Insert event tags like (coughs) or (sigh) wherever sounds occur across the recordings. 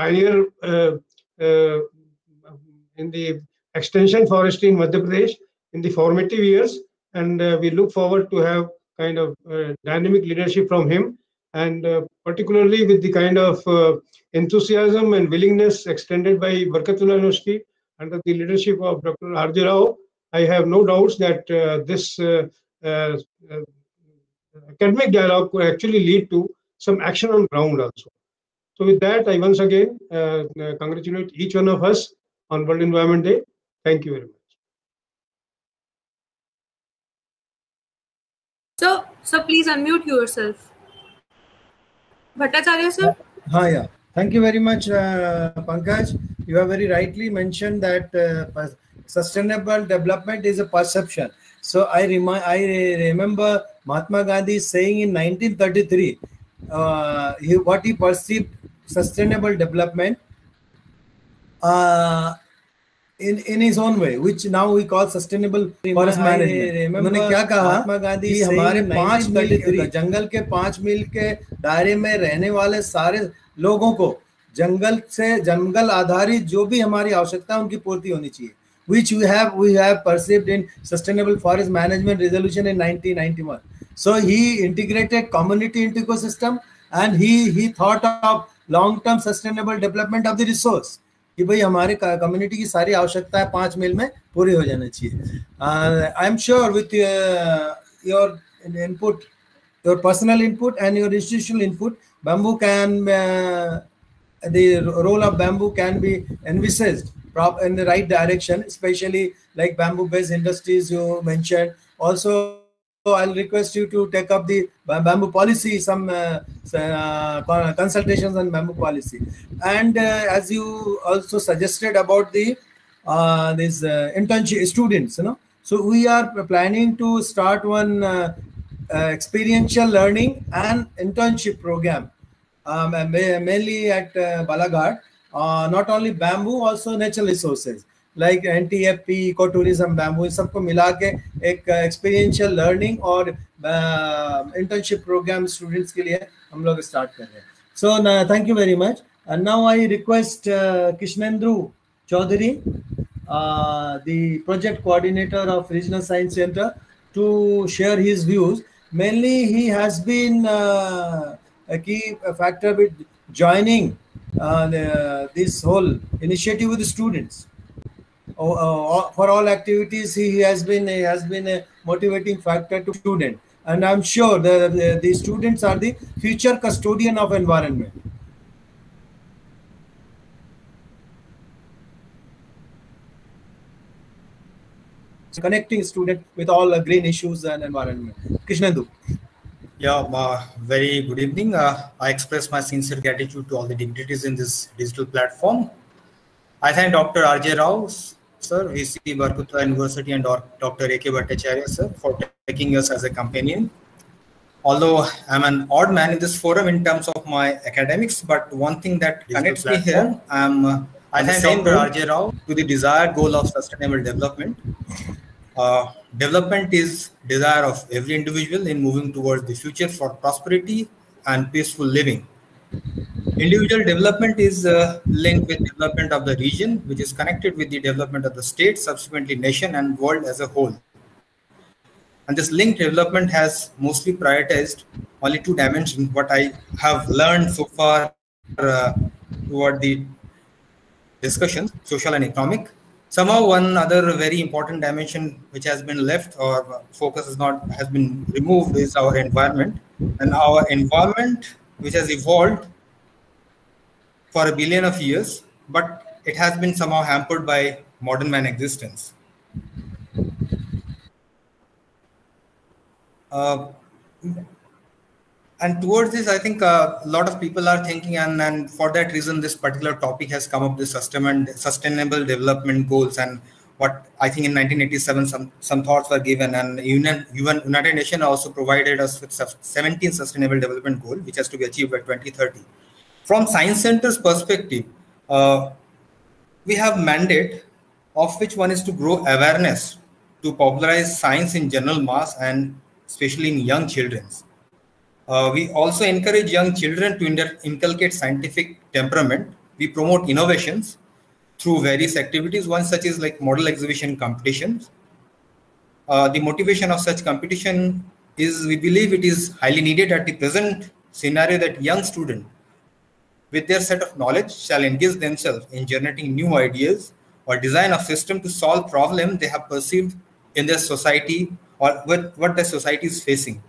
pioneer uh, uh, in the extension forestry in Madhya Pradesh in the formative years. And uh, we look forward to have kind of dynamic leadership from him and particularly with the kind of enthusiasm and willingness extended by Barkatullah University under the leadership of Dr. R.J. Rao, I have no doubts that uh, this uh, uh, academic dialogue could actually lead to some action on ground also. So with that, I once again congratulate each one of us on World Environment Day. Thank you very much. So, so please unmute yourself. Bhattacharya sir? Hi, yeah. Thank you very much, uh, Pankaj. You have very rightly mentioned that uh, sustainable development is a perception. So I, remind, I remember Mahatma Gandhi saying in 1933, uh, he, what he perceived sustainable development uh, in in his own way which now we call sustainable forest management उन्होंने क्या कहा महात्मा गांधी कि हमारे पाँच मील जंगल के पाँच मील के दायरे में रहने वाले सारे लोगों को जंगल से जंगल आधारित जो भी हमारी आवश्यकता उनकी पूर्ति होनी चाहिए which we have we have perceived in sustainable forest management resolution in 1991 so he integrated community into ecosystem and he he thought of long term sustainable development of the resource कि भाई हमारे कम्युनिटी की सारी आवश्यकताएँ पाँच मील में पूरी हो जानी चाहिए। I am sure with your input your personal input and your institutional input bamboo can the role of bamboo can be envisage in the right direction specially like bamboo based industries you mention also I'll request you to take up the bamboo policy, some uh, uh, consultations on bamboo policy. And uh, as you also suggested about the uh, these uh, internship students, you know, so we are planning to start one uh, experiential learning and internship program, um, mainly at uh, Balaghat. not only bamboo, also natural resources. Like N T F P eco tourism bamboo इन सबको मिला के एक experiential learning और internship programme students के लिए हम लोग start कर रहे हैं। So thank you very much now I request Krishnendu Chowdhury the project coordinator of regional science centre to share his views mainly he has been key factor with joining this whole initiative with students uh, for all activities he has been he has been a motivating factor to student. And i'm sure the, the, the students are the future custodian of environment. Connecting student with all uh, green issues and environment. Krishnendu. Yeah very good evening. Uh, i express my sincere gratitude to all the dignitaries in this digital platform. I thank dr rj rao sir, VC Barkatullah University and Dr. A.K. Bhattacharya, sir, for taking us as a companion. Although I'm an odd man in this forum in terms of my academics, but one thing that connects me here, I'm, uh, I thank Dr. R.J. Rao to the desired goal of sustainable development. Uh, development is desire of every individual in moving towards the future for prosperity and peaceful living. Individual development is uh, linked with development of the region, which is connected with the development of the state, subsequently nation and world as a whole. And this linked development has mostly prioritized only two dimensions, what I have learned so far uh, toward the discussion, social and economic. Somehow one other very important dimension which has been left or focus is not has been removed is our environment. And our environment which has evolved for a billion of years, but it has been somehow hampered by modern man existence. Uh, and towards this, I think uh, a lot of people are thinking, and, and for that reason, this particular topic has come up: the system and sustainable development goals. And what I think in 1987, some some thoughts were given, and UN, United Nations also provided us with 17 sustainable development goal, which has to be achieved by 2030 from science center's perspective uh, we have mandate of which one is to grow awareness to popularize science in general mass and especially in young children. Uh, we also encourage young children to inculcate scientific temperament. We promote innovations through various activities. One such is like model exhibition competitions. Uh, the motivation of such competition is we believe it is highly needed at the present scenario that young students with their set of knowledge shall engage themselves in generating new ideas or design a system to solve problem they have perceived in their society or what, what the society is facing.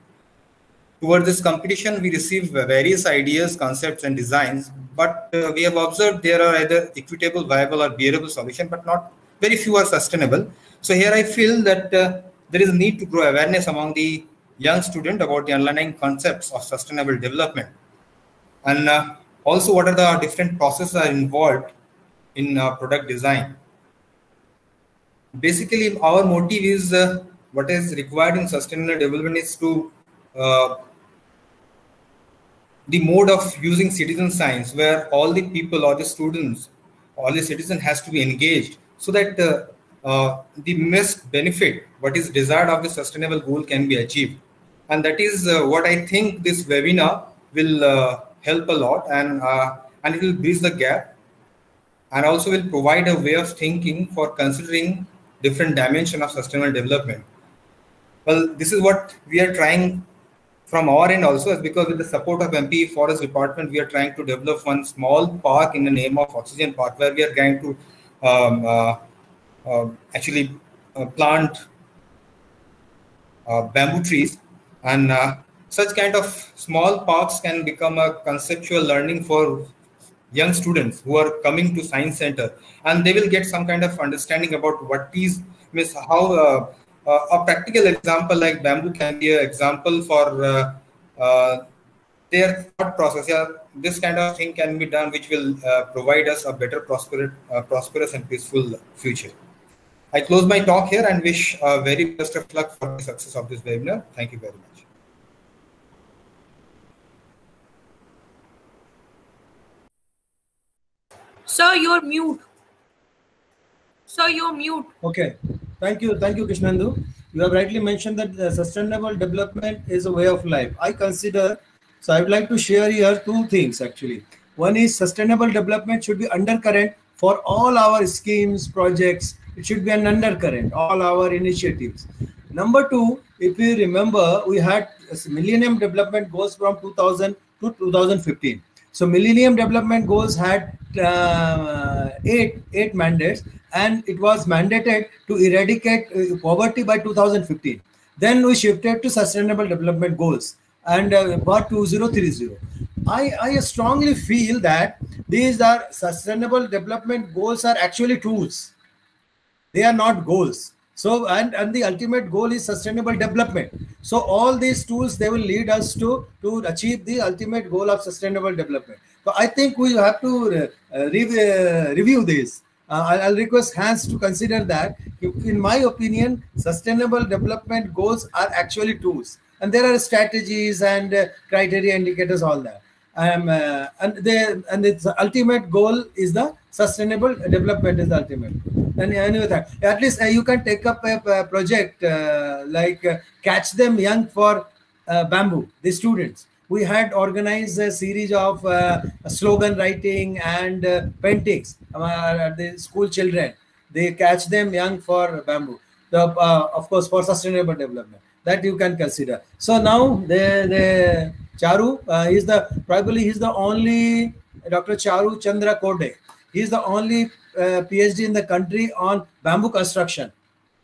Toward this competition, we receive various ideas, concepts, and designs, but uh, we have observed there are either equitable, viable, or bearable solution, but not very few are sustainable. So here I feel that uh, there is a need to grow awareness among the young student about the underlying concepts of sustainable development. And uh, also what are the different processes are involved in uh, product design. Basically, our motive is uh, what is required in sustainable development is to uh, the mode of using citizen science where all the people or the students all the citizen has to be engaged so that uh, uh, the best benefit what is desired of the sustainable goal can be achieved. And that is uh, what i think this webinar will uh, help a lot and uh, and it will bridge the gap and also will provide a way of thinking for considering different dimension of sustainable development. Well this is what we are trying from our end also is because with the support of MP Forest Department, we are trying to develop one small park in the name of Oxygen Park, where we are going to um, uh, uh, actually uh, plant uh, bamboo trees. And uh, such kind of small parks can become a conceptual learning for young students who are coming to science center and they will get some kind of understanding about what is means how uh, a practical example like bamboo can be an example for uh, uh, their thought process. Yeah, this kind of thing can be done, which will provide us a better prosperous, prosperous and peaceful future. I close my talk here and wish a very best of luck for the success of this webinar. Thank you very much. Sir, you're mute. Sir, you're mute. Okay. Thank you. Thank you, Krishnendu. You have rightly mentioned that uh, sustainable development is a way of life. I consider, so I would like to share here two things actually. One is sustainable development should be undercurrent for all our schemes, projects. It should be an undercurrent, all our initiatives. Number two, if you remember, we had Millennium Development Goals from 2000 to 2015. So Millennium Development Goals had uh, eight eight mandates, and it was mandated to eradicate uh, poverty by 2015. Then we shifted to Sustainable Development Goals and uh, for 2030. I, I strongly feel that these are Sustainable Development Goals are actually tools. They are not goals so and and the ultimate goal is sustainable development. So all these tools they will lead us to to achieve the ultimate goal of sustainable development. So i think we have to uh, re- uh, review this. Uh, I'll, I'll, request hans to consider that. In my opinion sustainable development goals are actually tools. And there are strategies and uh, criteria indicators all that. Um, uh, and the and its ultimate goal is the sustainable development is ultimate. And anyway at least uh, you can take up a, project uh, like uh, catch them young for uh, bamboo the students. We had organized a series of uh, slogan writing and paintings the school children. They catch them young for bamboo. The, of course for sustainable development. That you can consider. So now the the Charu uh, is the probably he's the only Dr. Charu Chandra Korde. He's the only uh, PhD in the country on bamboo construction.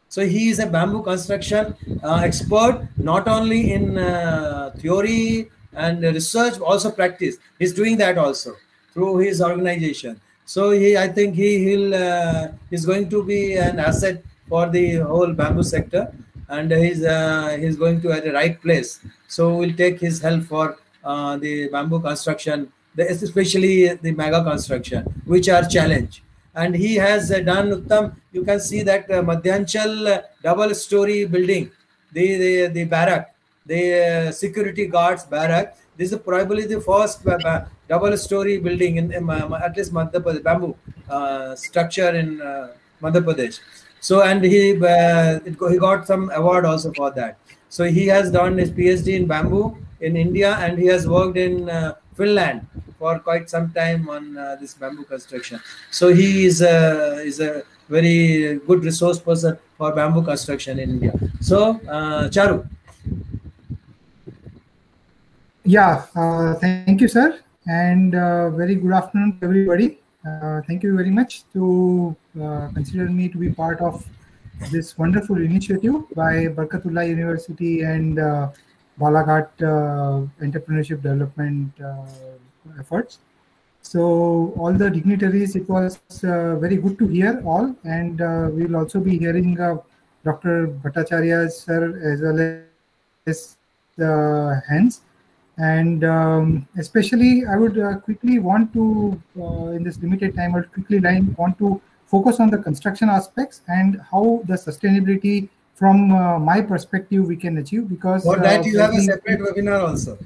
So he is a bamboo construction uh, expert, not only in uh, theory and research, also practice. He's doing that also through his organization. So he, I think he he'll uh, he's going to be an asset for the whole bamboo sector and he's uh, he's going to at the right place. So we'll take his help for uh, the bamboo construction, especially the mega construction, which are challenge. And he has uh, done Uttam. You can see that uh, Madhyanchal double-story building, the the, the barrack, the security guards barrack. This is probably the first double-story building in, in at least Madhya Pradesh, bamboo structure in Madhya Pradesh so and he uh, he got some award also for that so he has done his phd in bamboo in india and he has worked in uh, Finland for quite some time on uh, this bamboo construction. So he is a, is a very good resource person for bamboo construction in India. So, uh, Charu. Yeah, uh, thank you, sir. And uh, very good afternoon everybody. Uh, thank you very much to uh, consider me to be part of this wonderful initiative by Barkatullah University and Balaghat uh, Entrepreneurship Development uh, efforts. So all the dignitaries, it was uh, very good to hear all, and uh, we will also be hearing uh, Dr. Bhattacharya sir as well as the Hans. And um, especially, I would uh, quickly want to, uh, in this limited time, I would quickly line, want to focus on the construction aspects and how the sustainability from uh, my perspective we can achieve because For that, you have a separate webinar also.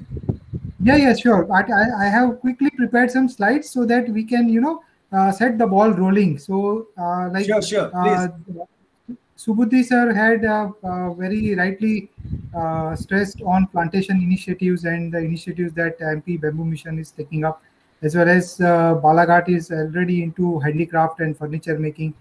yeah, yeah, sure. But I, I have quickly prepared some slides so that we can, you know, uh, set the ball rolling. So, uh, like, Sure, sure, uh, Subudhi sir had uh, uh, very rightly uh, stressed on plantation initiatives and the initiatives that MP Bamboo Mission is taking up, as well as uh, Balaghat is already into handicraft and furniture making.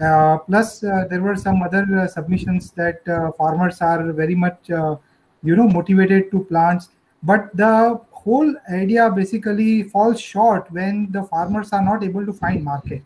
Uh, plus, uh, there were some other uh, submissions that farmers are very much, you know, motivated to plants. But the whole idea basically falls short when the farmers are not able to find market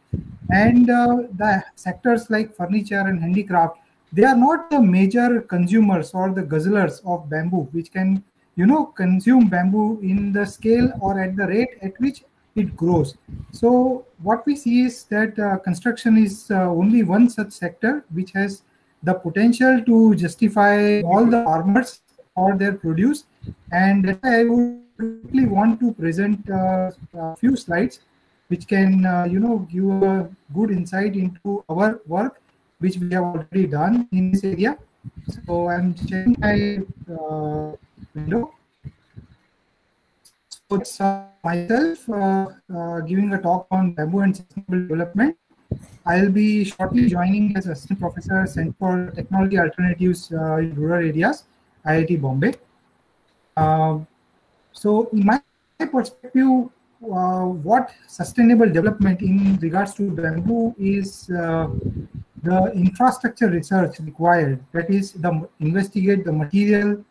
and uh, the sectors like furniture and handicraft they are not the major consumers or the guzzlers of bamboo which can you know consume bamboo in the scale or at the rate at which it grows. So what we see is that uh, construction is uh, only one such sector which has the potential to justify all the farmers or their produce. And i would quickly want to present uh, a few slides which can uh, you know give a good insight into our work which we have already done in this area. So i'm sharing my uh, window it's myself uh, uh, giving a talk on bamboo and sustainable development. I'll be shortly joining as assistant professor center for technology alternatives uh, in rural areas iit bombay. So in my perspective uh, what sustainable development in regards to bamboo is uh, the infrastructure research required that is the investigate the material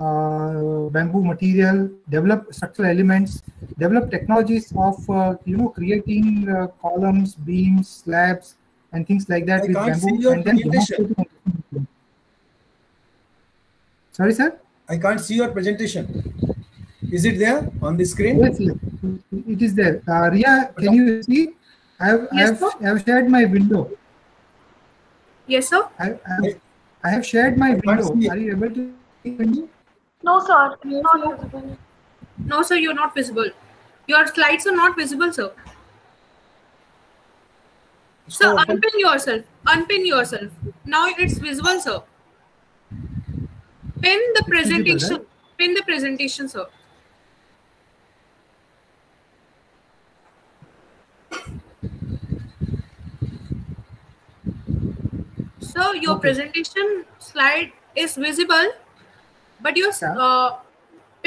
uh, bamboo material develop structural elements develop technologies of uh, you know creating uh, columns beams slabs and things like that I with bamboo and then demonstrating- sorry sir I can't see your presentation. Is it there on the screen? Yes, yes, it is there. Uh, Ria, can you see? I have, I Yes, have, sir. I have shared my window. Yes, sir. I, I, have, I have shared my can't window. Are you able to see window? No, sir. Not visible. No, sir, you're not visible. Your slides are not visible, sir. Sir, So, unpin yourself. Unpin yourself. Now it's visible, sir. Pin the presentation. Pin the presentation, sir. So your presentation slide is visible, but your Yeah. uh,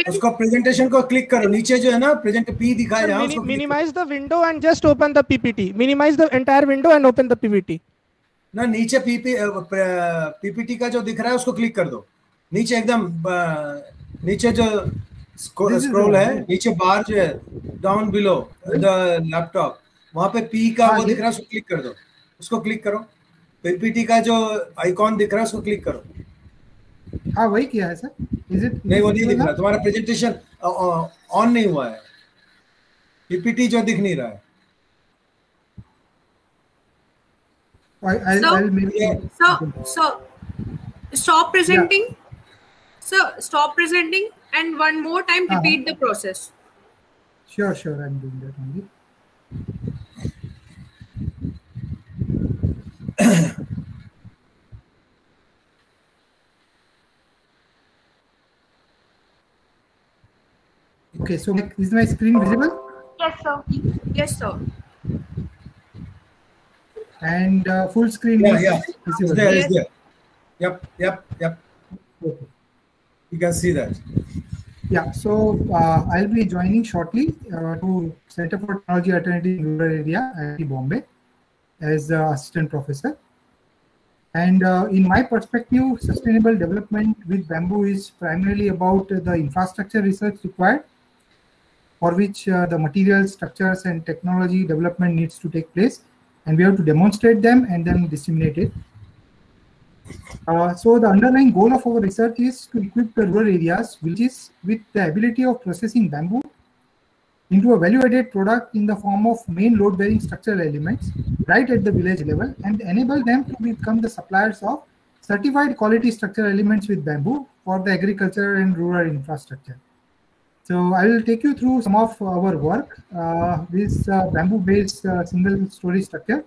उसको presentation को click करो नीचे जो है ना present P दिखाया mini- उसको minimize the window and just open the PPT. Minimize the entire window and open the PPT. ना नीचे पीपी पीपीटी का जो दिख रहा है उसको क्लिक कर दो। नीचे एकदम नीचे जो स्क्रॉल है नीचे बार जो है डाउन बिलो द लैपटॉप वहाँ पे पी का हाँ, वो दिख रहा है उसको क्लिक कर दो। उसको क्लिक करो। पीपीटी का जो आइकॉन दिख रहा है उसको क्लिक करो। हाँ वही किया है सर। इज़ इट नहीं वो नहीं दिख रहा। तुम्हारा प्रेजेंटेशन ऑन नहीं हुआ है। पीपीटी जो दिख नहीं रहा है। I process sure sure I Okay, so is my screen visible? Yes, sir. Yes, sir. And uh, full screen Yeah, is yeah. visible. It's there, it's there. Yep, yep, yep. Okay. You can see that. Yeah, so uh, I'll be joining shortly uh, to Center for Technology Alternative in Rural Area at Bombay as the assistant professor. And uh, in my perspective, sustainable development with bamboo is primarily about the infrastructure research required for which uh, the material structures and technology development needs to take place. And we have to demonstrate them and then disseminate it. Uh, so the underlying goal of our research is to equip the rural areas, villages, with the ability of processing bamboo into a value-added product in the form of main load-bearing structural elements right at the village level and enable them to become the suppliers of certified quality structural elements with bamboo for the agriculture and rural infrastructure. So I will take you through some of our work. Uh, this uh, bamboo-based uh, single-story structure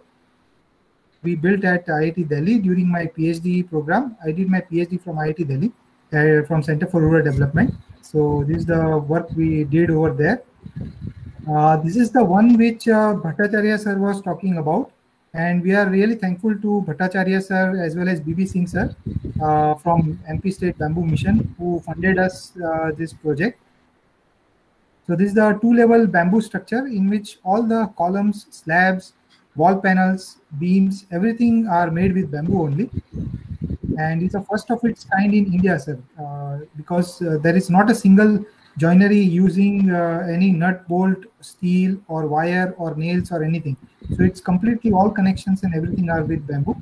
we built at IIT Delhi during my PhD program. I did my PhD from IIT Delhi, uh, from Center for Rural Development. So this is the work we did over there. Uh, this is the one which uh, Bhattacharya sir was talking about. And we are really thankful to Bhattacharya sir as well as BB Singh sir from MP State Bamboo Mission who funded us this project. So this is the two-level bamboo structure in which all the columns, slabs, wall panels, beams, everything are made with bamboo only. And it's the first of its kind in India, sir, uh, because uh, there is not a single joinery using uh, any nut, bolt, steel, or wire, or nails, or anything. So it's completely all connections and everything are with bamboo.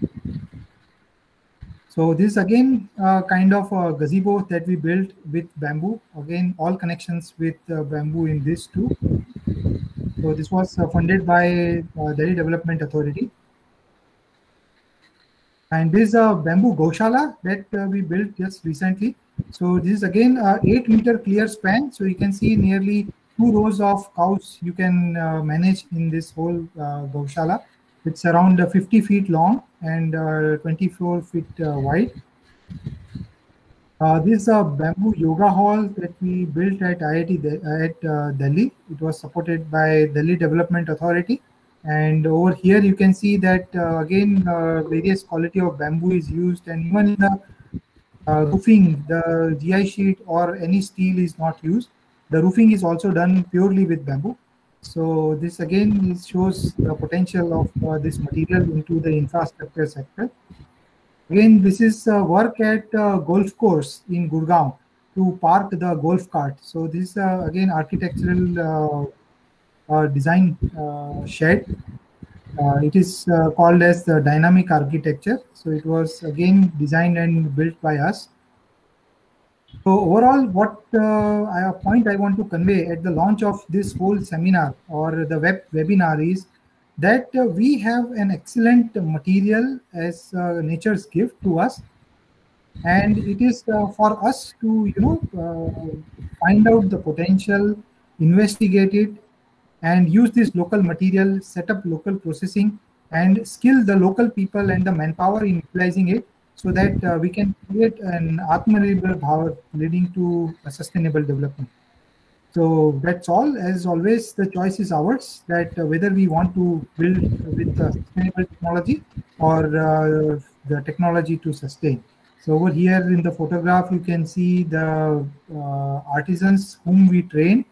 So this is again uh, kind of a gazebo that we built with bamboo. Again, all connections with uh, bamboo in this too. So this was uh, funded by uh, Delhi Development Authority. And this is a bamboo Gaushala that uh, we built just recently. So this is again a 8 meter clear span. So you can see nearly two rows of cows you can uh, manage in this whole uh, Gaushala. It's around uh, 50 feet long and 24 feet wide. Uh, this is a bamboo yoga hall that we built at IIT De at uh, Delhi. It was supported by Delhi Development Authority. And over here, you can see that uh, again, various quality of bamboo is used, and even in the roofing, the GI sheet or any steel is not used. The roofing is also done purely with bamboo. So this again shows the potential of uh, this material into the infrastructure sector. Again, this is uh, work at uh, golf course in Gurgaon to park the golf cart. So this is uh, again architectural design shed. it is called as the dynamic architecture. So it was again designed and built by us. So overall, what uh, point I want to convey at the launch of this whole seminar or the web webinar is that uh, we have an excellent material as uh, nature's gift to us. And it is uh, for us to you know uh, find out the potential investigate it and use this local material set up local processing and skill the local people and the manpower in utilizing it so that uh, we can create an atmanirbhar bharat leading to a sustainable development so that's all. As always, the choice is ours that uh, whether we want to build with uh, sustainable technology or uh, the technology to sustain. So over here in the photograph, you can see the uh, artisans whom we train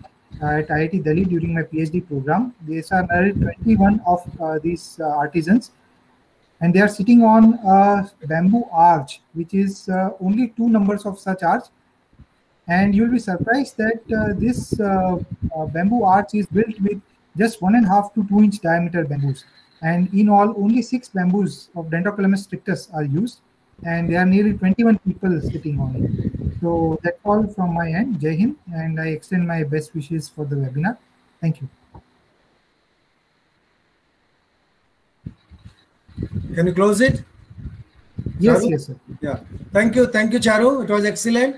at IIT Delhi during my PhD program. These are 21 of uh, these artisans and they are sitting on a bamboo arch, which is only two numbers of such arch. And you'll be surprised that uh, this uh, uh, bamboo arch is built with just one and a half to two inch diameter bamboos. And in all only six bamboos of dendrocalamus strictus are used. And there are nearly 21 people sitting on it. So that's all from my end. Jai hind. And i extend my best wishes for the webinar. Thank you can you close it? Yes Charu? yes sir. Yeah. Thank you. Thank you charu. It was excellent.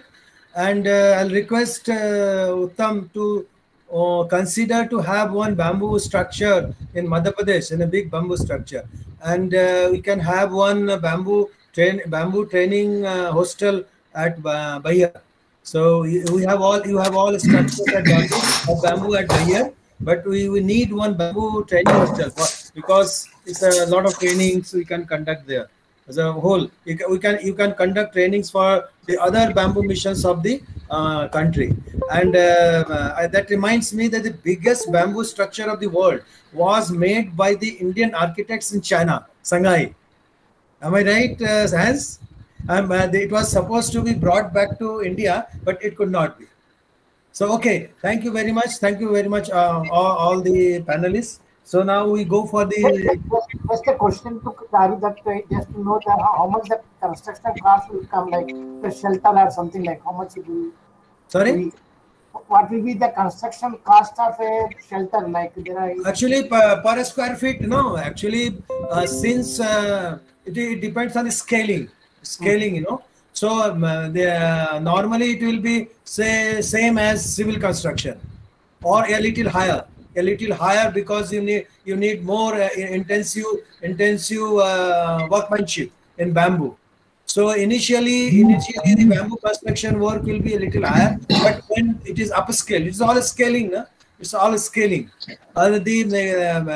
And uh, I'll request uh, Uttam to uh, consider to have one bamboo structure in Madhya Pradesh in a big bamboo structure, and uh, we can have one bamboo train bamboo training uh, hostel at Baihar. So we have all you have all structures at bamboo, of bamboo at Baihar, but we, we need one bamboo training hostel because it's a lot of trainings we can conduct there. as a whole. You can, we can you can conduct trainings for the other bamboo missions of the uh, country. And uh, uh, that reminds me that the biggest bamboo structure of the world was made by the Indian architects in China, Shanghai. Am I right, uh, Hans? Um, uh, it was supposed to be brought back to India, but it could not be. So, okay, thank you very much. Thank you very much, uh, all, all the panelists. So now we go for the. Just a question to that uh, just to know that how, much the construction cost will come, like the shelter or something like how much it will. Sorry. Be, what will be the construction cost of a shelter? Like there are actually per, per square feet. No, actually, uh, since uh, it, it, depends on the scaling, scaling. You know, so um, the, normally it will be say same as civil construction, or a little higher a little higher because you need you need more uh, intensive intensive uh, workmanship in bamboo. So initially initially the bamboo construction work will be a little higher but when it is upscale it's all scaling no? it's all scaling. Uh, the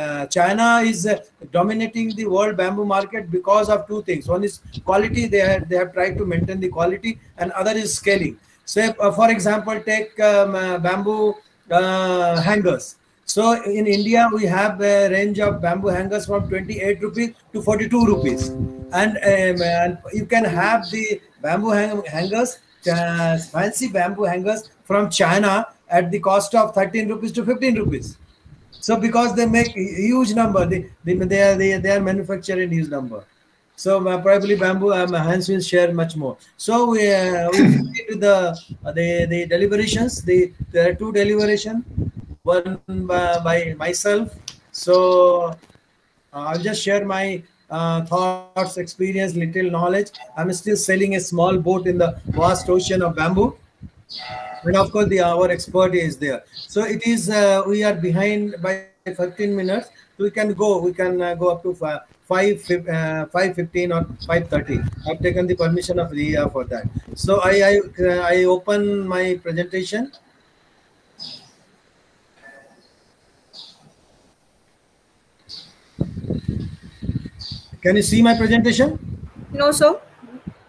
uh, china is uh, dominating the world bamboo market because of two things. One is quality they have they have tried to maintain the quality and other is scaling so uh, for example take um, bamboo hangers so in India, we have a range of bamboo hangers from 28 rupees to 42 rupees. And, um, and you can have the bamboo hang hangers, uh, fancy bamboo hangers from China at the cost of 13 rupees to 15 rupees. So because they make huge number, they, they, they, are, they, they are manufacturing huge number. So uh, probably bamboo um, Hans will share much more. So we, uh, we (coughs) to the, uh, the the deliberations. The there are two deliberation one by, by myself. So uh, I'll just share my uh, thoughts, experience, little knowledge. I'm still sailing a small boat in the vast ocean of bamboo. And of course, the our expert is there. So it is, uh, we are behind by 15 minutes. We can go, we can uh, go up to 5, 5, uh, 5.15 or 5.30. I've taken the permission of RIA for that. So I, I, I open my presentation. Can you see my presentation? No, sir.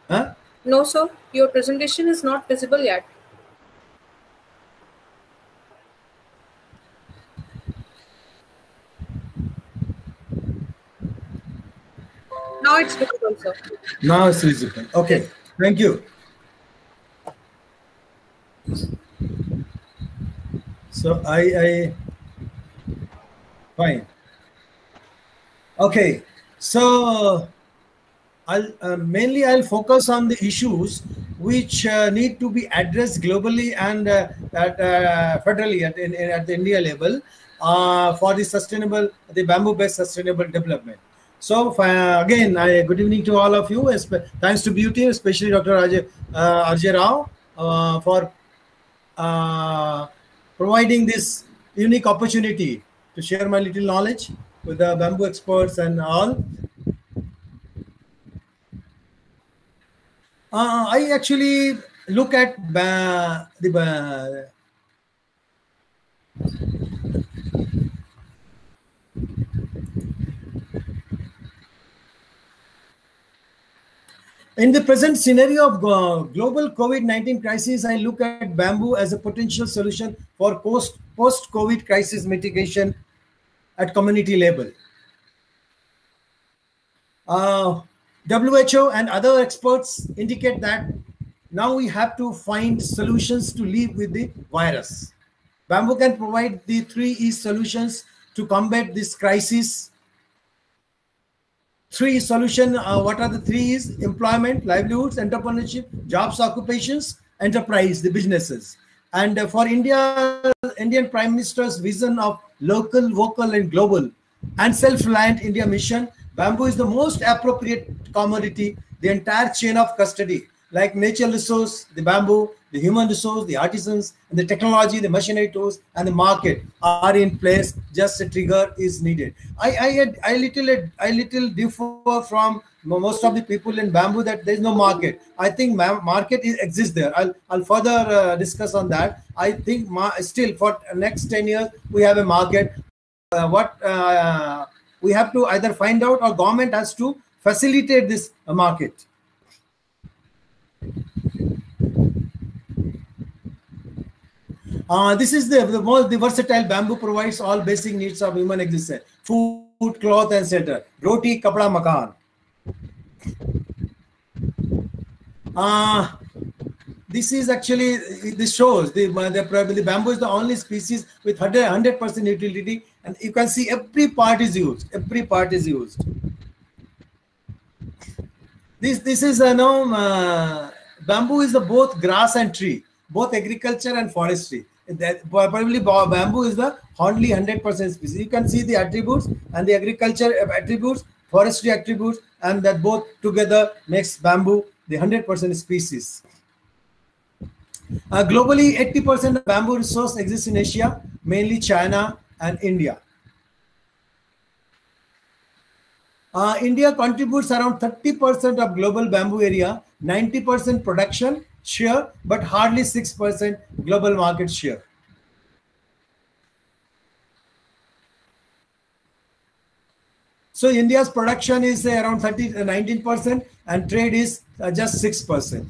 Huh? No, sir. Your presentation is not visible yet. Now it's visible, sir. Now it's visible. Okay. Thank you. So I, I fine. Okay. So I'll uh, mainly I'll focus on the issues which uh, need to be addressed globally and uh, at uh, federally at, in, at the India level uh, for the sustainable the bamboo-based sustainable development. So uh, again, I, good evening to all of you. Thanks to Beauty, especially Dr. R.J., uh, Rao for providing this unique opportunity to share my little knowledge with the bamboo experts and all. Uh, I actually look at the In the present scenario of uh, global COVID-19 crisis, I look at bamboo as a potential solution for post post-COVID crisis mitigation at community level. Uh, WHO and other experts indicate that now we have to find solutions to live with the virus. Bamboo can provide the three E solutions to combat this crisis. Three solution, uh, what are the three Is Employment, livelihoods, entrepreneurship, jobs, occupations, enterprise, the businesses. And uh, for India, Indian Prime Minister's vision of local, vocal, and global and self-reliant India mission, bamboo is the most appropriate commodity, the entire chain of custody, like natural resource, the bamboo, the human resource, the artisans, and the technology, the machinery tools, and the market are in place. Just a trigger is needed. I I I little I little differ from most of the people in bamboo that there is no market. I think market is, exists there. I'll I'll further uh, discuss on that. I think still for next ten years we have a market. Uh, what uh, we have to either find out or government has to facilitate this market. Uh, this is the, the most the versatile bamboo provides all basic needs of human existence. Food cloth and shelter roti kapda makan. Uh, this is actually this shows the, the, the bamboo is the only species with 100 percent utility and you can see every part is used. Every part is used. This this is a no uh, bamboo is the both grass and tree both agriculture and forestry that probably bamboo is the only 100% species. You can see the attributes and the agriculture attributes, forestry attributes, and that both together makes bamboo the 100% species. Uh, globally, 80% of bamboo resource exists in Asia, mainly China and India. Uh, India contributes around 30% of global bamboo area, 90% production, share, but hardly 6% global market share. So India's production is uh, around 30, 19% uh, and trade is uh, just 6%.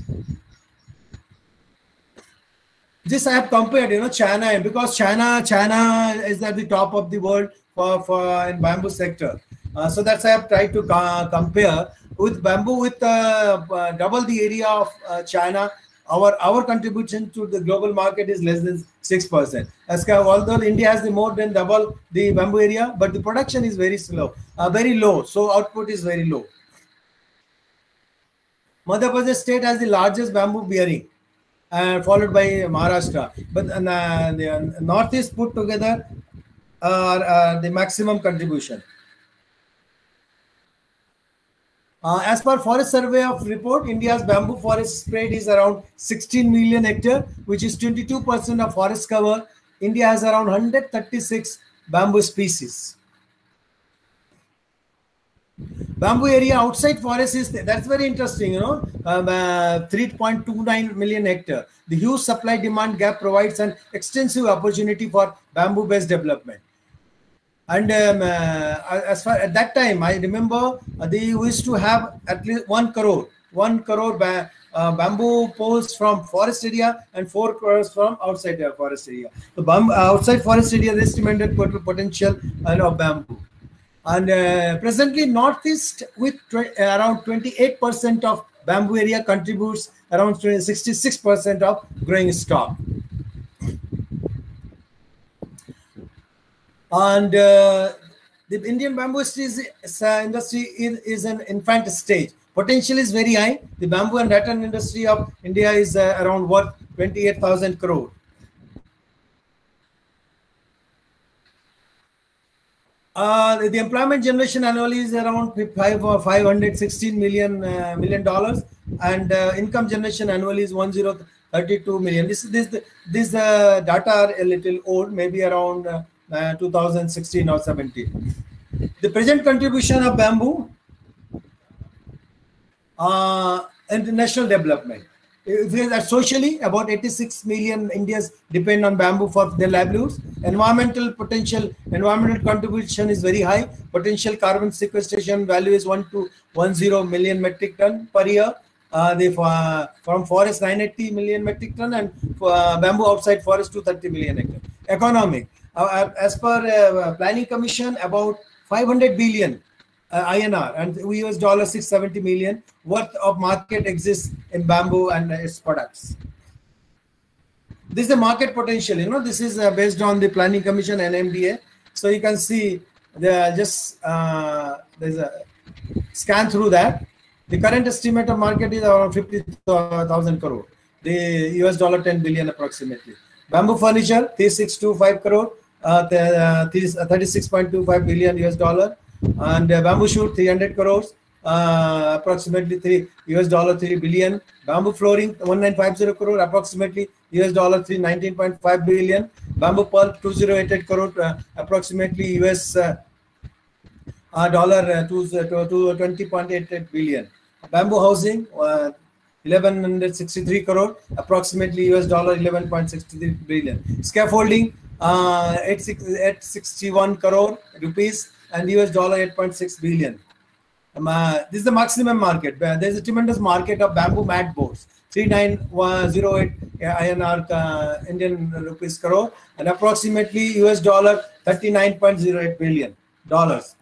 This I have compared, you know, China because China, China is at the top of the world for, for in bamboo sector. Uh, so that's I have tried to compare with bamboo with uh, uh, double the area of China our our contribution to the global market is less than six percent. Although India has the more than double the bamboo area, but the production is very slow, uh, very low. So output is very low. Madhya Pradesh state has the largest bamboo bearing, uh, followed by Maharashtra. But uh, the northeast put together are uh, the maximum contribution. Uh, as per Forest Survey of report, India's bamboo forest spread is around 16 million hectare, which is 22% of forest cover. India has around 136 bamboo species. Bamboo area outside forest is that's very interesting, you know, um, uh, 3.29 million hectare. The huge supply demand gap provides an extensive opportunity for bamboo based development and um, uh, as far at that time i remember uh, they used to have at least 1 crore 1 crore ba uh, bamboo poles from forest area and 4 crores from outside the forest area. The uh, outside forest area is estimated potential uh, of bamboo. And uh, presently northeast with around 28 percent of bamboo area contributes around 66 percent of growing stock and uh, the Indian bamboo industry is, is an infant stage. Potential is very high. The bamboo and rattan industry of India is uh, around worth 28,000 crore. Uh, the employment generation annually is around five, uh, 516 million uh, million dollars, and uh, income generation annually is 1032 million. This this this uh, data are a little old, maybe around uh, uh, 2016 or 17. The present contribution of bamboo uh, development. If socially, about 86 million Indians depend on bamboo for their livelihoods. Environmental potential, environmental contribution is very high. Potential carbon sequestration value is 1 to 10 million metric ton per year. Uh, they uh, from forest 980 million metric ton and uh, bamboo outside forest 230 million hectare. Economic Uh, uh, as per uh, planning commission about 500 billion uh, INR and US dollar 670 million worth of market exists in bamboo and its products. This is the market potential. You know, this is based on the planning commission and MDA. So you can see the just there's a scan through that. The current estimate of market is around 50,000 crore. The US dollar 10 billion approximately. Bamboo furniture 3625 crore uh, 36.25 uh, billion US dollar, and uh, bamboo shoot 300 crores, uh, approximately 3 US dollar 3 billion. Bamboo flooring 1950 crore, approximately US dollar 3 19.5 billion. Bamboo pulp 2088 crore, uh, approximately US uh, uh, dollar to, to 20.88 billion. Bamboo housing 1163 crore, approximately US dollar 11.63 billion. Scaffolding uh, 861 crore rupees and US dollar 8.6 billion. Um, uh, this is the maximum market. Uh, There's a tremendous market of bamboo mat boards. 3908 INR uh, Indian rupees crore and approximately US dollar 39.08 billion dollars.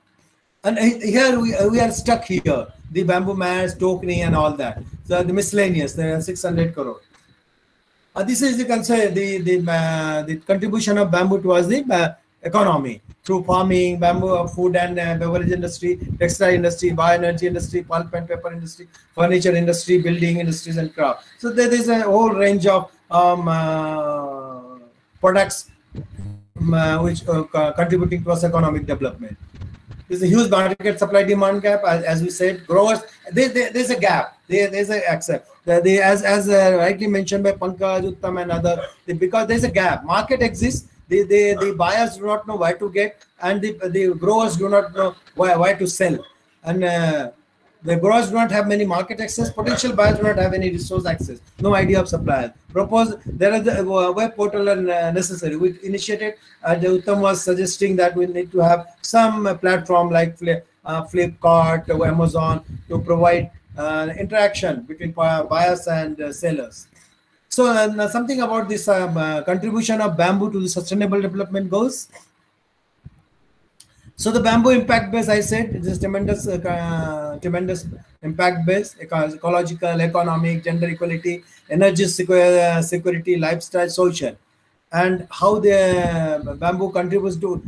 And here we, we are stuck here. The bamboo mats, tokening and all that. So the miscellaneous, there are 600 crore. Uh, this is the concept, the the, uh, the contribution of bamboo towards the uh, economy through farming, bamboo, uh, food and uh, beverage industry, textile industry, bioenergy industry, pulp and paper industry, furniture industry, building industries, and craft. So there is a whole range of um, uh, products um, which uh, contributing towards economic development. There's a huge market supply demand gap, as, as we said. Growers, there, there- there's a gap. There, there's a accept. The, the, as as uh, rightly mentioned by Pankaj, Uttam, and other, the, because there's a gap. Market exists. The, the, the buyers do not know where to get, and the, the growers do not know why, why to sell. And uh, the growers do not have many market access. Potential buyers do not have any resource access. No idea of suppliers. Propose there is a web portal and uh, necessary. We initiated. Uh, Uttam was suggesting that we need to have some platform like uh, Flipkart or Amazon to provide uh, interaction between buyers and uh, sellers. So uh, something about this um, uh, contribution of bamboo to the sustainable development goals. So the bamboo impact base, I said, it is tremendous, uh, uh, tremendous impact base, eco- ecological, economic, gender equality, energy secu- uh, security, lifestyle, social, and how the bamboo contributes to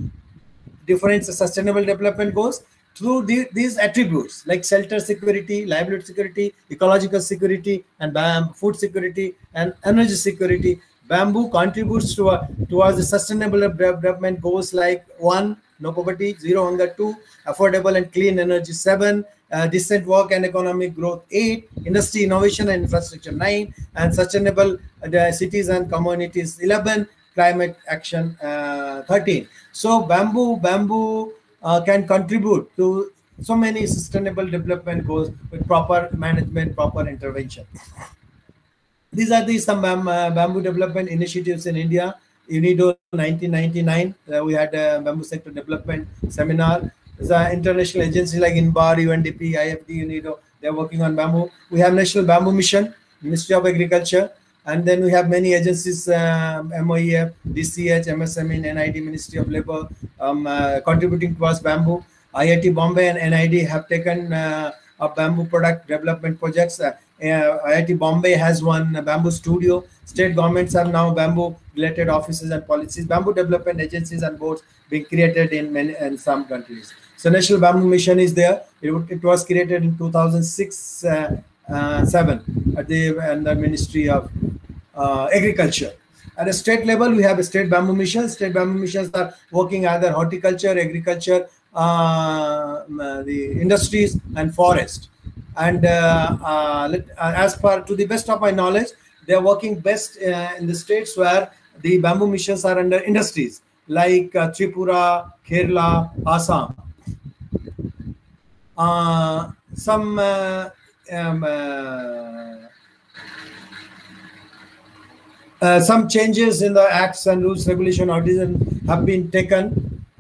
different sustainable development goals through the, these attributes like shelter security, livelihood security, ecological security, and bam- food security and energy security. Bamboo contributes to a, towards the sustainable development goals like one, no poverty, zero hunger, two, affordable and clean energy, seven, uh, decent work and economic growth, eight, industry innovation and infrastructure, nine, and sustainable uh, cities and communities, eleven, climate action, uh, thirteen. So bamboo, bamboo uh, can contribute to so many sustainable development goals with proper management, proper intervention. These are the some bam- uh, bamboo development initiatives in India. UNIDO 1999, uh, we had a bamboo sector development seminar. There's an international agency like INBAR, UNDP, IFD, UNIDO. They're working on bamboo. We have National Bamboo Mission, Ministry of Agriculture, and then we have many agencies, um, MOEF, DCH, MSME, NID, Ministry of Labor, um, uh, contributing towards bamboo. IIT Bombay and NID have taken uh, up bamboo product development projects. Uh, uh, IIT Bombay has one bamboo studio. State governments have now bamboo related offices and policies. Bamboo development agencies and boards being created in many in some countries. So National Bamboo Mission is there. It, it was created in 2006 uh, uh, seven at the and the Ministry of uh, Agriculture. At a state level, we have a state bamboo mission. State bamboo missions are working either horticulture, agriculture, uh, the industries, and forest. And uh, uh, let, uh, as per to the best of my knowledge, they are working best uh, in the states where the bamboo missions are under industries like uh, Tripura, Kerala, Assam. Uh, some uh, um, uh, uh, some changes in the acts and rules, regulation, ordinance have been taken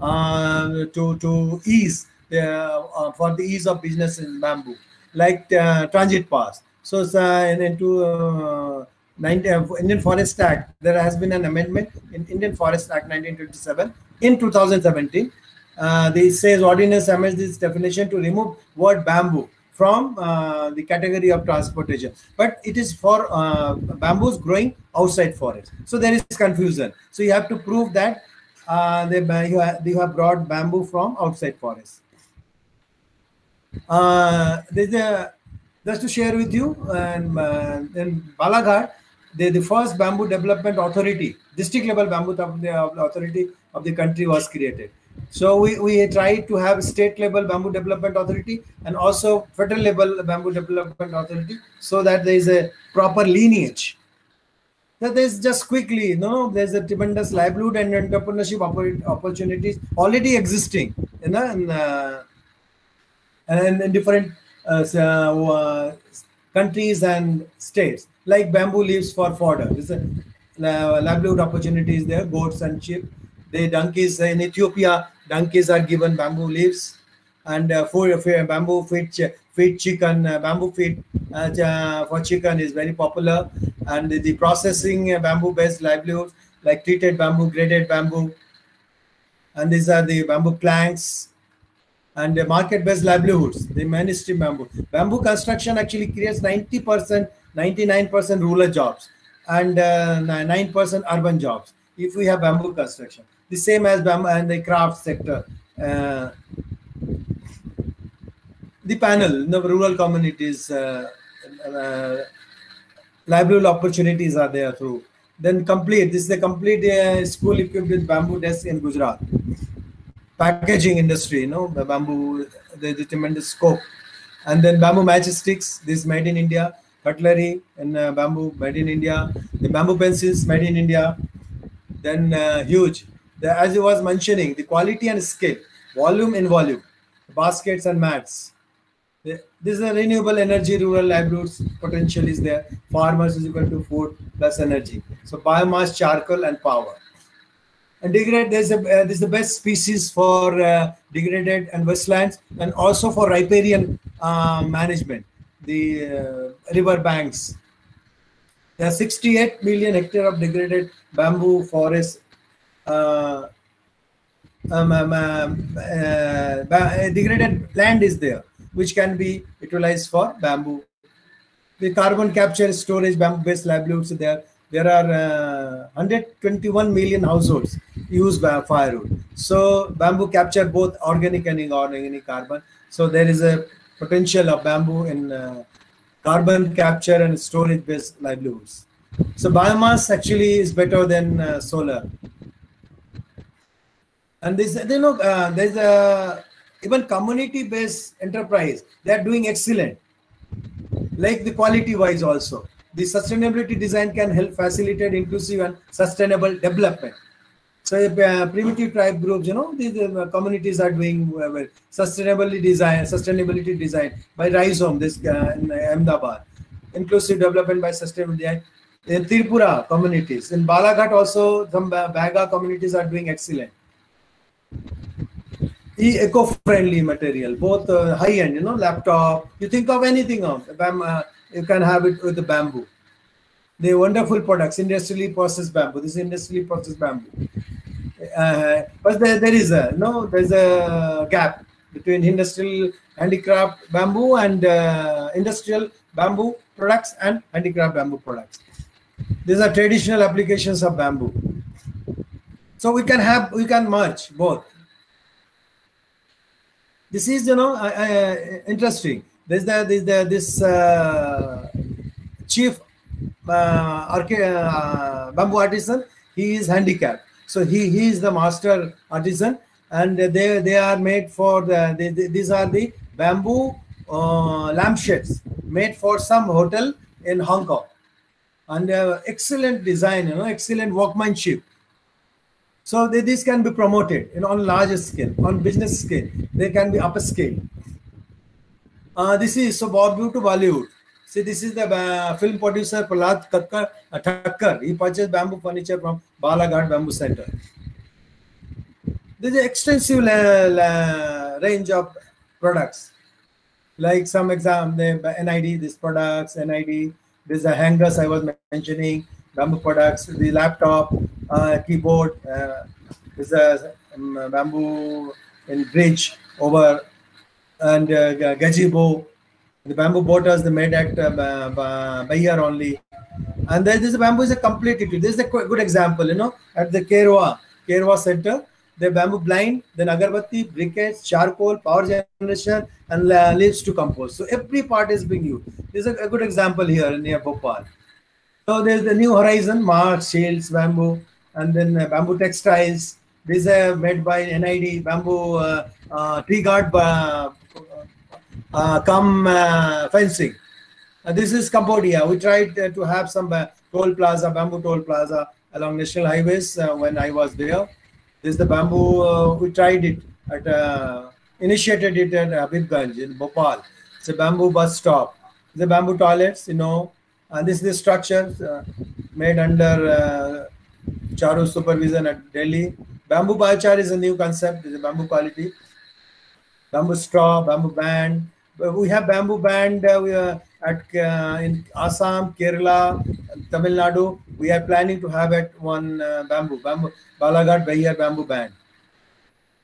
uh, to to ease uh, uh, for the ease of business in bamboo, like uh, transit pass. So into uh, 90, uh, Indian Forest Act, there has been an amendment in Indian Forest Act 1927 in 2017. Uh, this says ordinance amends this definition to remove word bamboo from uh, the category of transportation. But it is for uh, bamboos growing outside forest. So there is confusion. So you have to prove that uh, they, you, have, you have brought bamboo from outside forest. Uh, there's a just to share with you and uh, in balaghat the, the first bamboo development authority district level bamboo authority of the country was created so we, we try to have state level bamboo development authority and also federal level bamboo development authority so that there is a proper lineage. That there's just quickly, you know, there's a tremendous livelihood and entrepreneurship opportunities already existing, you know, in, uh, and in different uh, uh, countries and states, like bamboo leaves for fodder. There's a uh, livelihood opportunities there, goats and sheep the donkeys in Ethiopia, donkeys are given bamboo leaves. and uh, for, for bamboo feed, feed chicken, uh, bamboo feed uh, for chicken is very popular. And the processing uh, bamboo-based livelihoods like treated bamboo, graded bamboo, and these are the bamboo planks and the market-based livelihoods, the mainstream bamboo. Bamboo construction actually creates 90%, 99% rural jobs and uh, 9% urban jobs if we have bamboo construction. The same as bamboo and the craft sector. Uh, the panel, the rural communities, uh, uh, livelihood opportunities are there through. Then complete, this is a complete uh, school equipped with bamboo desk in Gujarat. Packaging industry, you know, bamboo, the, the tremendous scope. And then bamboo matchsticks, this made in India. Cutlery and uh, bamboo made in India. The bamboo pencils made in India. Then uh, huge. The, as you was mentioning, the quality and scale, volume in volume, baskets and mats. The- This is a renewable energy rural livelihoods potential is there. Farmers is equal to food plus energy. So biomass, charcoal, and power. And degrade, there's a uh, this is the best species for uh, degraded and wetlands, and also for riparian uh, management. The uh, river banks. There are 68 million hectare of degraded bamboo forest. Uh, um, um, um, uh, uh, degraded land is there, which can be utilized for bamboo. The carbon capture storage bamboo-based livelihoods there. There are uh, 121 million households use firewood. So bamboo capture both organic and inorganic carbon. So there is a potential of bamboo in uh, carbon capture and storage-based livelihoods. So biomass actually is better than uh, solar. And this, you know, uh, there's a even community-based enterprise. They are doing excellent. Like the quality-wise also, the sustainability design can help facilitate inclusive and sustainable development. So uh, primitive tribe groups, you know, these uh, communities are doing uh, well. Sustainability design, sustainability design by Rhizome, this uh, in Ahmedabad. Inclusive development by sustainability design. In Tripura communities, in Balaghat also, some Baiga communities are doing excellent. Eco-friendly material, both uh, high-end, you know, laptop. You think of anything of uh, you can have it with the bamboo. The wonderful products, industrially processed bamboo. This is industrially processed bamboo. Uh, but there, there is a no, there's a gap between industrial handicraft bamboo and uh, industrial bamboo products and handicraft bamboo products. These are traditional applications of bamboo. So we can have we can merge both. This is you know uh, uh, interesting. There's the, there's the this uh, chief uh, uh, bamboo artisan. He is handicapped, so he he is the master artisan, and they they are made for the they, they- these are the bamboo uh, lampshades made for some hotel in Hong Kong, and uh, excellent design, you know, excellent workmanship. So they, this can be promoted in on larger scale, on business scale. They can be upper scale. Uh, this is so Bollywood to Bollywood. See, this is the uh, film producer Prahlad Thakkar. Uh, Thakkar. He purchased bamboo furniture from Balaghat Bamboo Center. There's an extensive la- range of products. Like some exam, the NID, these products, NID. There's a hangers I was mentioning, bamboo products, the laptop, uh, keyboard. Uh, there's a um, bamboo bridge over and uh, gazebo. The bamboo bottles they made at uh, ba- ba- Baihar only. And then this bamboo is a complete. This is a good example, you know, at the Kerwa, Kerwa Center. The bamboo blind, then agarbatti, briquettes, charcoal, power generation, and uh, leaves to compost. So every part is being used. This is a, a good example here near Bhopal. So there's the New Horizon, March, Shields, Bamboo, and then uh, Bamboo Textiles. These are made by NID, Bamboo uh, uh, Tree Guard, uh, uh, uh, come fencing. This is Cambodia. We tried to have some toll plaza, bamboo toll plaza along national highways when I was there. This is the bamboo. We tried it at initiated it at Habibganj in Bhopal. It's a bamboo bus stop. The bamboo toilets, you know, and this is the structure uh, made under Charu supervision at Delhi. Bamboo biochar is a new concept. It's a bamboo quality. bamboo straw, bamboo band. We have bamboo band uh, we are at uh, in Assam, Kerala, Tamil Nadu. We are planning to have at one uh, bamboo, bamboo Balaghat Baihar bamboo band.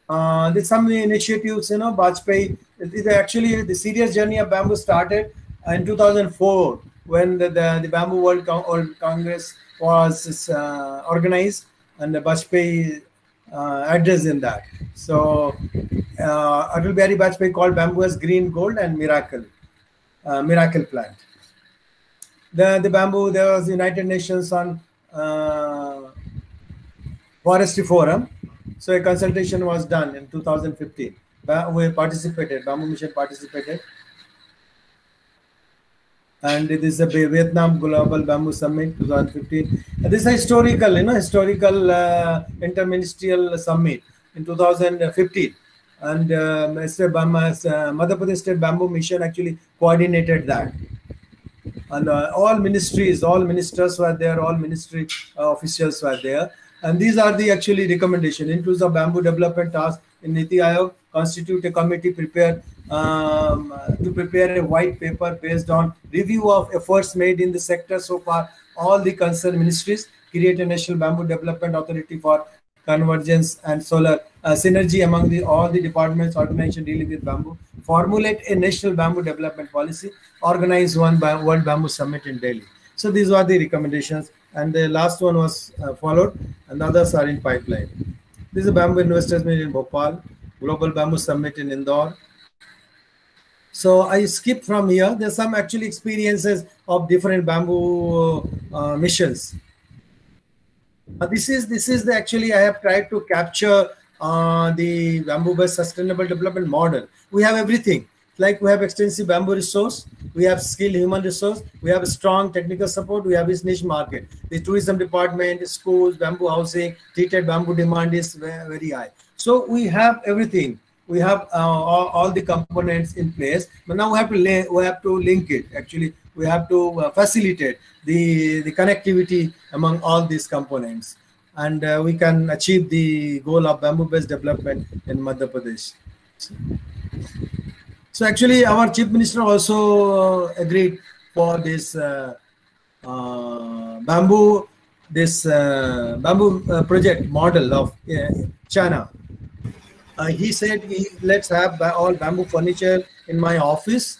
Uh, there's some initiatives, you know, Bajpayee. Is actually the serious journey of bamboo started in 2004 when the, the, the Bamboo World, Con- World Congress was uh, organized and the Bajpayee uh, address in that. So uh, Atal Bihari Bajpayee called bamboo as green gold and miracle, uh, miracle plant. The, the bamboo, there was United Nations on uh, Forestry Forum. So a consultation was done in 2015. We participated, Bamboo Mission participated. And it is a Vietnam Global Bamboo Summit 2015. This is a historical, you know, historical uh, interministerial summit in 2015. And uh, Mr. Bama's uh, Madhya Pradesh State Bamboo Mission actually coordinated that and uh, all ministries, all ministers were there, all ministry uh, officials were there. And these are the actually recommendation. Includes the bamboo development task in Niti Aayog, constitute a committee prepare um, to prepare a white paper based on review of efforts made in the sector. So far. All the concerned ministries create a national bamboo development authority for convergence and solar uh, synergy among the all the departments organization dealing with bamboo. Formulate a national bamboo development policy organize one by world bamboo summit in delhi. So these were the recommendations. And the last one was uh, followed. And the others are in pipeline. This is a bamboo investors meeting in bhopal. Global bamboo summit in indore so I skip from here. There's some actually experiences of different bamboo uh, missions. Uh, this is this is the actually I have tried to capture uh, the bamboo based sustainable development model. We have everything. Like we have extensive bamboo resource, we have skilled human resource, we have strong technical support, we have this niche market. The tourism department, schools, bamboo housing, treated bamboo demand is very high. So we have everything. We have uh, all, all the components in place, but now we have to lay, we have to link it. Actually, we have to uh, facilitate the the connectivity among all these components, and uh, we can achieve the goal of bamboo-based development in Madhya Pradesh. So actually, our chief minister also uh, agreed for this uh, uh, bamboo, this bamboo project model of China. Uh, he said, "Let's have all bamboo furniture in my office."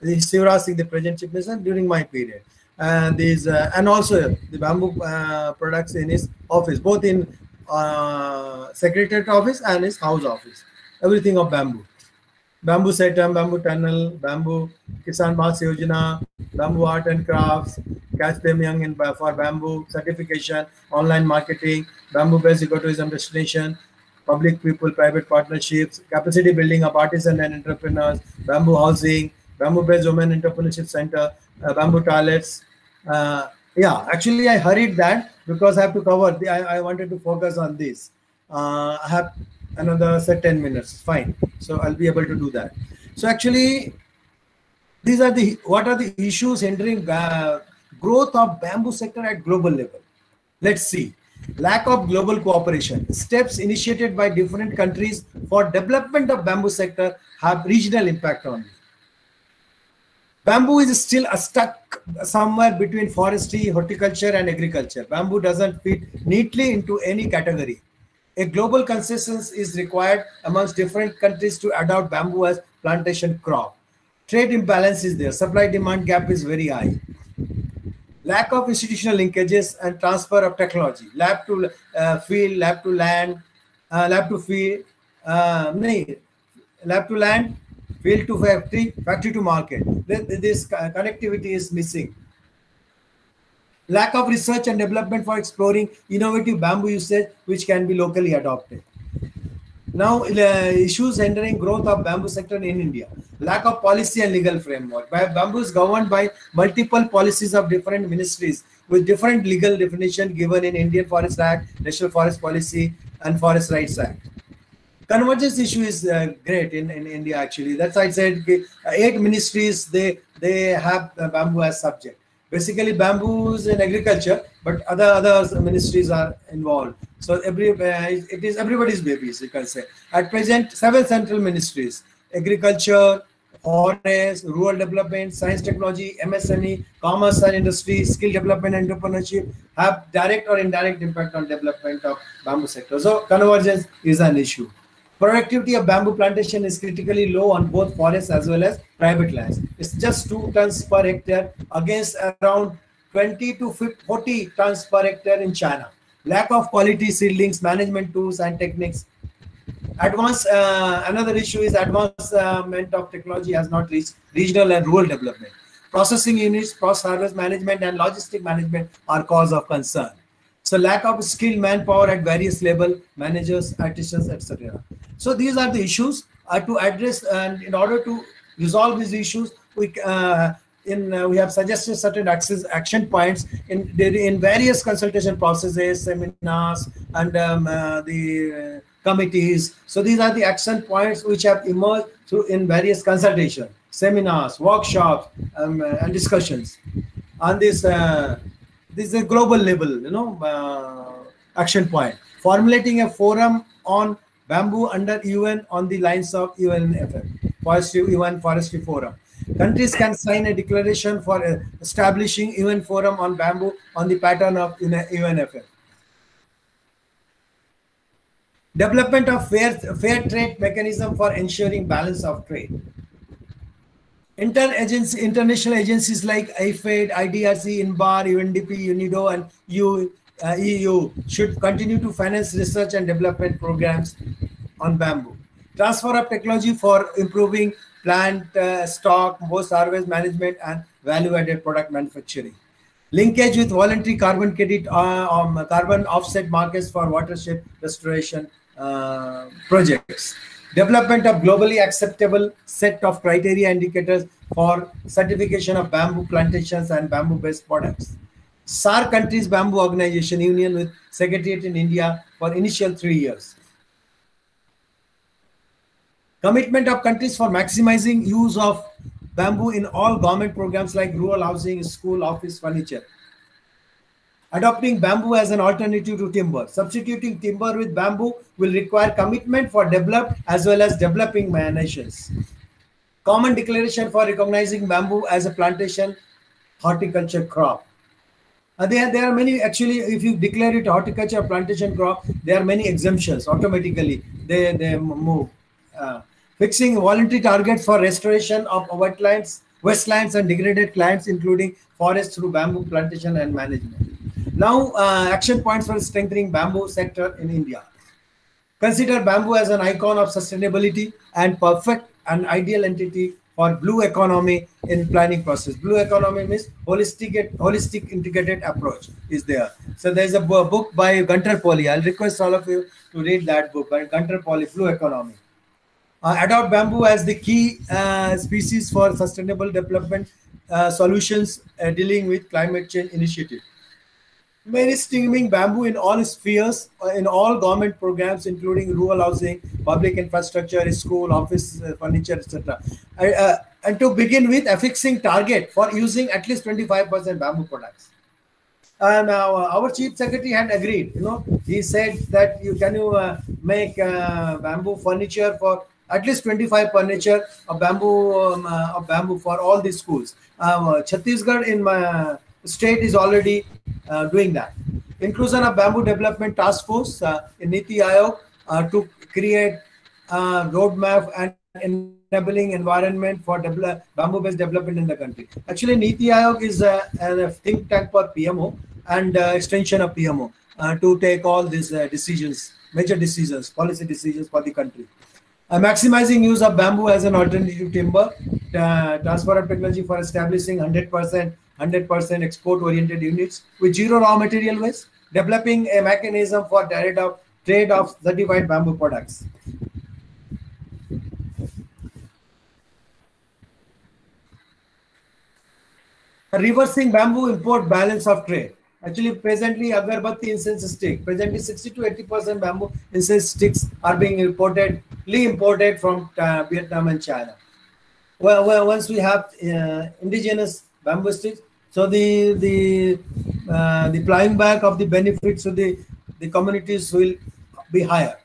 The Shivraj Singh, the present chief minister, during my period, and these uh, and also the bamboo uh, products in his office, both in uh, secretariat office and his house office. Everything of bamboo bamboo setum, bamboo tunnel, bamboo Kisan Mas Yojana, bamboo art and crafts, catch them young in for bamboo certification, online marketing, bamboo-based ecotourism destination, public people private partnerships, capacity building of artisans and entrepreneurs, bamboo housing, bamboo-based women entrepreneurship center, uh, bamboo toilets. Uh, yeah, actually I hurried that because I have to cover. The, I, I wanted to focus on this. Uh, I have another say 10 minutes fine so i'll be able to do that so actually these are the what are the issues hindering uh, growth of bamboo sector at global level let's see lack of global cooperation steps initiated by different countries for development of bamboo sector have regional impact on it bamboo is still stuck somewhere between forestry horticulture and agriculture bamboo doesn't fit neatly into any category a global consensus is required amongst different countries to adopt bamboo as plantation crop. Trade imbalance is there. Supply demand gap is very high. Lack of institutional linkages and transfer of technology. Lab to uh, field, lab to land, uh, lab to field, uh, lab to land, field to factory, factory to market. This connectivity is missing lack of research and development for exploring innovative bamboo usage which can be locally adopted. Now, uh, issues hindering growth of bamboo sector in India. Lack of policy and legal framework. Bamboo is governed by multiple policies of different ministries with different legal definition given in Indian Forest Act, National Forest Policy, and Forest Rights Act. Convergence issue is uh, great in, in India actually. That's why I said uh, eight ministries they they have bamboo as subject basically bamboo is in agriculture but other other ministries are involved so every uh, it is everybody's babies you can say at present seven central ministries agriculture, forest, rural development, science technology, MSME, commerce and industry, skill development entrepreneurship have direct or indirect impact on development of bamboo sector. So convergence is an issue. Productivity of bamboo plantation is critically low on both forests as well as private lands. It's just 2 tons per hectare against around 20 to 40 tons per hectare in China. Lack of quality seedlings, management tools and techniques. Advance, uh, another issue is advancement of technology has not reached regional and rural development. Processing units, process harvest management and logistic management are cause of concern. So lack of skilled manpower at various level, managers, artisans, etc. So these are the issues uh, to address and in order to resolve these issues, we uh, in uh, we have suggested certain access action points in in various consultation processes, seminars, and um, uh, the uh, committees. So these are the action points which have emerged through in various consultation, seminars, workshops, um, uh, and discussions on this. Uh, this is a global level, you know, action point. Formulating a forum on bamboo under UN on the lines of UNFF, Forestry UN Forestry Forum. Countries can sign a declaration for uh, establishing UN Forum on bamboo on the pattern of UNFF. Development of fair, fair trade mechanism for ensuring balance of trade. Inter-agency, international agencies like IFAD, IDRC, INBAR, UNDP, UNIDO, and EU, uh, EU should continue to finance research and development programs on bamboo. Transfer of technology for improving plant uh, stock, post harvest management, and value-added product manufacturing. Linkage with voluntary carbon credit, uh, um, carbon offset markets for watershed restoration uh, projects. Development of globally acceptable set of criteria indicators for certification of bamboo plantations and bamboo based products. SAARC countries bamboo organization union with secretariat in india for initial 3 years commitment of countries for maximizing use of bamboo in all government programs like rural housing school office furniture Adopting bamboo as an alternative to timber. Substituting timber with bamboo will require commitment for developed as well as developing nations. Common declaration for recognizing bamboo as a plantation horticulture crop. Uh, there, there are many, actually, if you declare it horticulture plantation crop, there are many exemptions automatically. They, they move. Uh, fixing voluntary targets for restoration of wetlands, wastelands and degraded lands, including forests through bamboo plantation and management. Now, uh, action points for strengthening bamboo sector in India. Consider bamboo as an icon of sustainability and perfect and ideal entity for blue economy in planning process. Blue economy means holistic, holistic integrated approach is there. So there's a book by Gunter Pauli. I'll request all of you to read that book by Gunter Pauli, Blue Economy. Uh, adopt bamboo as the key uh, species for sustainable development uh, solutions dealing with climate change initiative mainstreaming bamboo in all spheres, in all government programs, including rural housing, public infrastructure, school, office furniture, etc. And to begin with, affixing target for using at least 25% bamboo products. And uh, our chief secretary had agreed. You know, he said that you can you uh, make uh, bamboo furniture for at least 25 furniture of bamboo um, of bamboo for all the schools. Chhattisgarh in my state is already uh, doing that. Inclusion of Bamboo Development Task Force uh, in Niti Aayog uh, to create a roadmap and enabling environment for bamboo-based development in the country. Actually, Niti Aayog is a, a think tank for PMO and uh, extension of PMO uh, to take all these uh, decisions, major decisions, policy decisions for the country. Maximizing use of bamboo as an alternative timber, uh, transfer of technology for establishing 100% 100% export oriented units with zero raw material waste, developing a mechanism for trade of, trade of certified bamboo products. Reversing bamboo import balance of trade. Actually, presently, agarbatti incense stick, presently 60 to 80% bamboo incense sticks are being imported, imported from uh, Vietnam and China. Well, well, once we have uh, indigenous bamboo sticks, so the the uh, the flying back of the benefits to the the communities will be higher.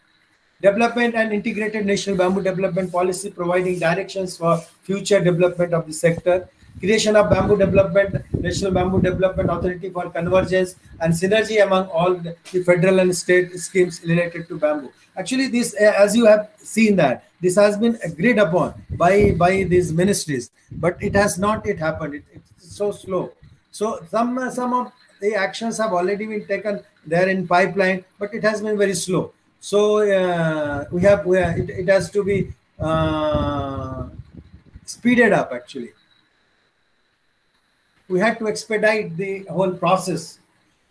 Development and integrated national bamboo development policy providing directions for future development of the sector. Creation of bamboo development, National Bamboo Development Authority for convergence and synergy among all the federal and state schemes related to bamboo. Actually, this, as you have seen that, this has been agreed upon by, by these ministries, but it has not yet happened. It, it's so slow. So some, some of the actions have already been taken there in pipeline, but it has been very slow. So uh, we have, we are, it, it has to be uh, speeded up actually. We had to expedite the whole process.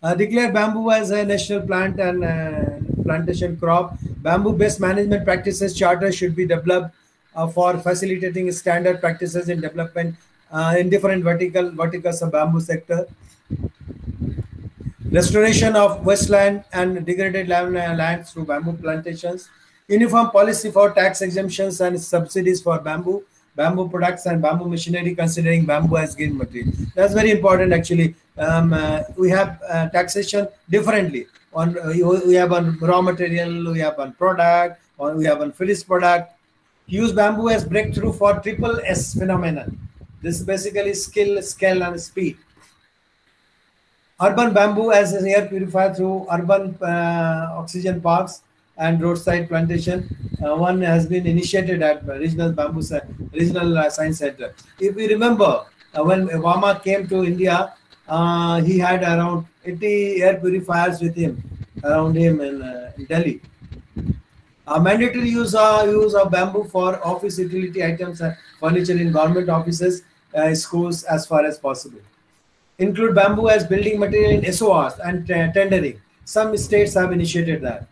Uh, declare bamboo as a national plant and uh, plantation crop. Bamboo-based management practices charter should be developed uh, for facilitating standard practices in development uh, in different vertical verticals of bamboo sector. Restoration of wasteland and degraded land, lands through bamboo plantations. Uniform policy for tax exemptions and subsidies for bamboo bamboo products and bamboo machinery considering bamboo as green material. That's very important actually. Um, uh, we have uh, taxation differently. On uh, we have on raw material, we have on product, or we have on finished product. Use bamboo as breakthrough for triple S phenomenon. This is basically skill, scale, and speed. Urban bamboo as an air purifier through urban uh, oxygen parks and roadside plantation. Uh, one has been initiated at Regional Bamboo Regional uh, Science Center. If we remember, uh, when Obama came to India, uh, he had around 80 air purifiers with him, around him in, uh, in Delhi. mandatory use, use of bamboo for office utility items and furniture in government offices, schools as far as possible. Include bamboo as building material in SORs and tendering. Some states have initiated that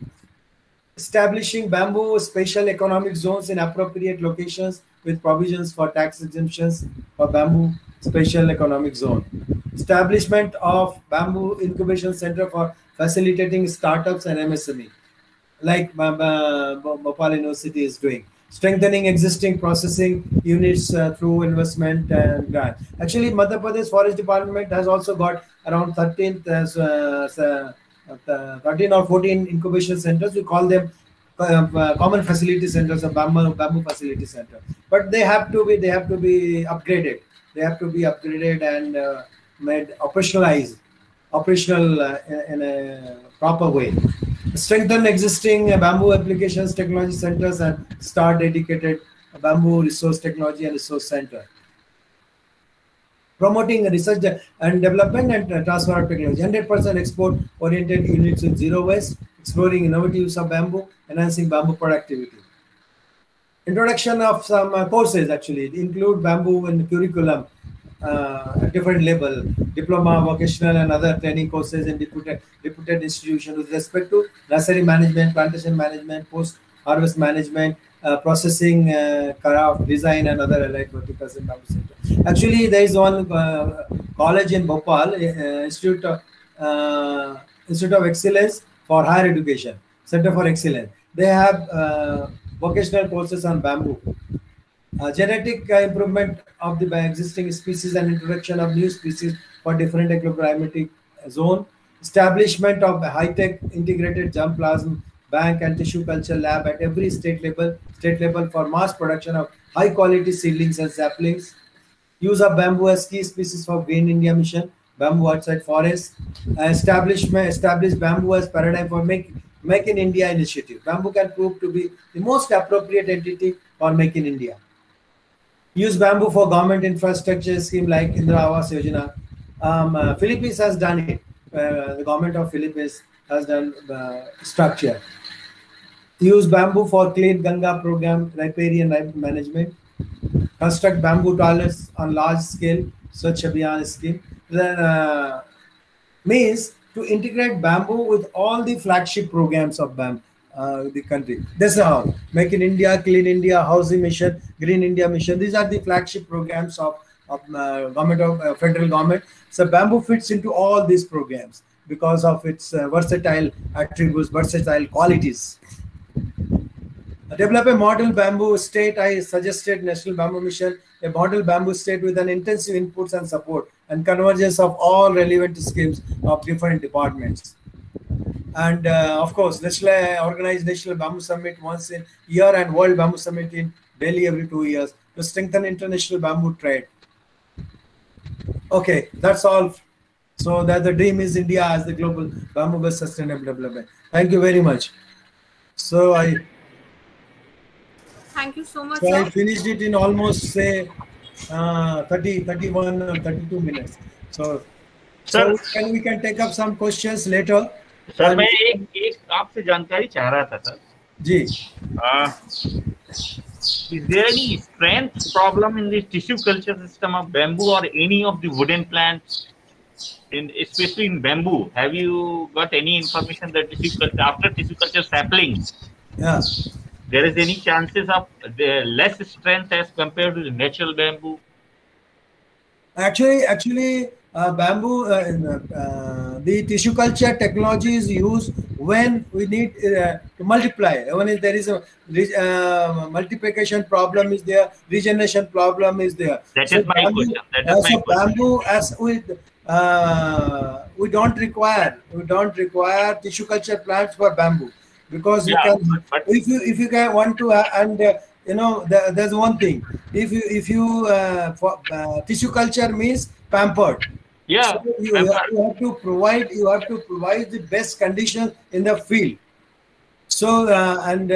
establishing bamboo special economic zones in appropriate locations with provisions for tax exemptions for bamboo special economic zone. Establishment of bamboo incubation center for facilitating startups and MSME, like Bhopal University is doing. Strengthening existing processing units uh, through investment and grant. Actually, Madhya Pradesh Forest Department has also got around 13th as uh, 13 or 14 incubation centers. We call them uh, uh, common facility centers, or bamboo, bamboo facility center. But they have to be they have to be upgraded. They have to be upgraded and uh, made operationalized, operational uh, in, in, a proper way. Strengthen existing bamboo applications technology centers and start dedicated bamboo resource technology and resource center promoting research and development and transfer of technology. 100% export oriented units with zero waste, exploring innovative use of bamboo, enhancing bamboo productivity. Introduction of some uh, courses actually include bamboo in curriculum, uh, different level, diploma, vocational, and other training courses in deputed, deputed institutions with respect to nursery management, plantation management, post harvest management, uh, processing, uh, craft, design, and other allied verticals in bamboo sector. Actually, there is one uh, college in Bhopal, uh, Institute of, uh, Institute of Excellence for Higher Education, Center for Excellence. They have uh, vocational courses on bamboo. genetic improvement of the existing species and introduction of new species for different agroclimatic zone. Establishment of high-tech integrated germplasm bank and tissue culture lab at every state level, state level for mass production of high quality seedlings and saplings. Use of bamboo as key species for Green India mission, bamboo outside forest. Establishment, establish bamboo as paradigm for make, make in India initiative. Bamboo can prove to be the most appropriate entity for Make in India. Use bamboo for government infrastructure scheme like Indira Awas Yojana. Um, uh, Philippines has done it. Uh, the government of Philippines has done uh, structure use bamboo for clean Ganga program, riparian management, construct bamboo toilets on large scale, Swachh Abhiyan scheme. Then uh, means to integrate bamboo with all the flagship programs of BAM, uh, the country. This is how Make in India, Clean India, Housing Mission, Green India Mission. These are the flagship programs of, of uh, government of uh, federal government. So bamboo fits into all these programs because of its uh, versatile attributes, versatile qualities. Develop a model bamboo state. I suggested National Bamboo Mission, a model bamboo state with an intensive inputs and support and convergence of all relevant schemes of different departments. and uh, of course, National organize National Bamboo Summit once in year and World Bamboo Summit in Delhi every two years to strengthen international bamboo trade. Okay, that's all. So that the dream is India as the global bamboo-based sustainable development. Thank you very much. So I Thank you so much, so I sir. finished it in almost say uh, 30, 31, or 32 minutes. So, so Sir. can we can take up some questions later. Sir And- मैं एक एक आपसे जानकारी चाह रहा था sir ji is there any strength problem in the tissue culture system of bamboo or any of the wooden plants in especially in bamboo have you got any information that tissue culture after tissue culture saplings Yeah. there is any chances of the less strength as compared to the natural bamboo Actually, actually, uh, bamboo, uh, uh, uh, the tissue culture technology is used when we need uh, to multiply. When is- there is a uh, multiplication problem is there, regeneration problem is there. That is my question. That is my so question. bamboo, as we uh, we don't require, we don't require tissue culture plants for bamboo. Because you Yeah, can but- if you if you can want to uh, and uh, you know there, there's one thing. If you if you uh, for uh, tissue culture means pampered. Yeah so you, you have, you have to provide you have to provide the best conditions in the field. So uh, and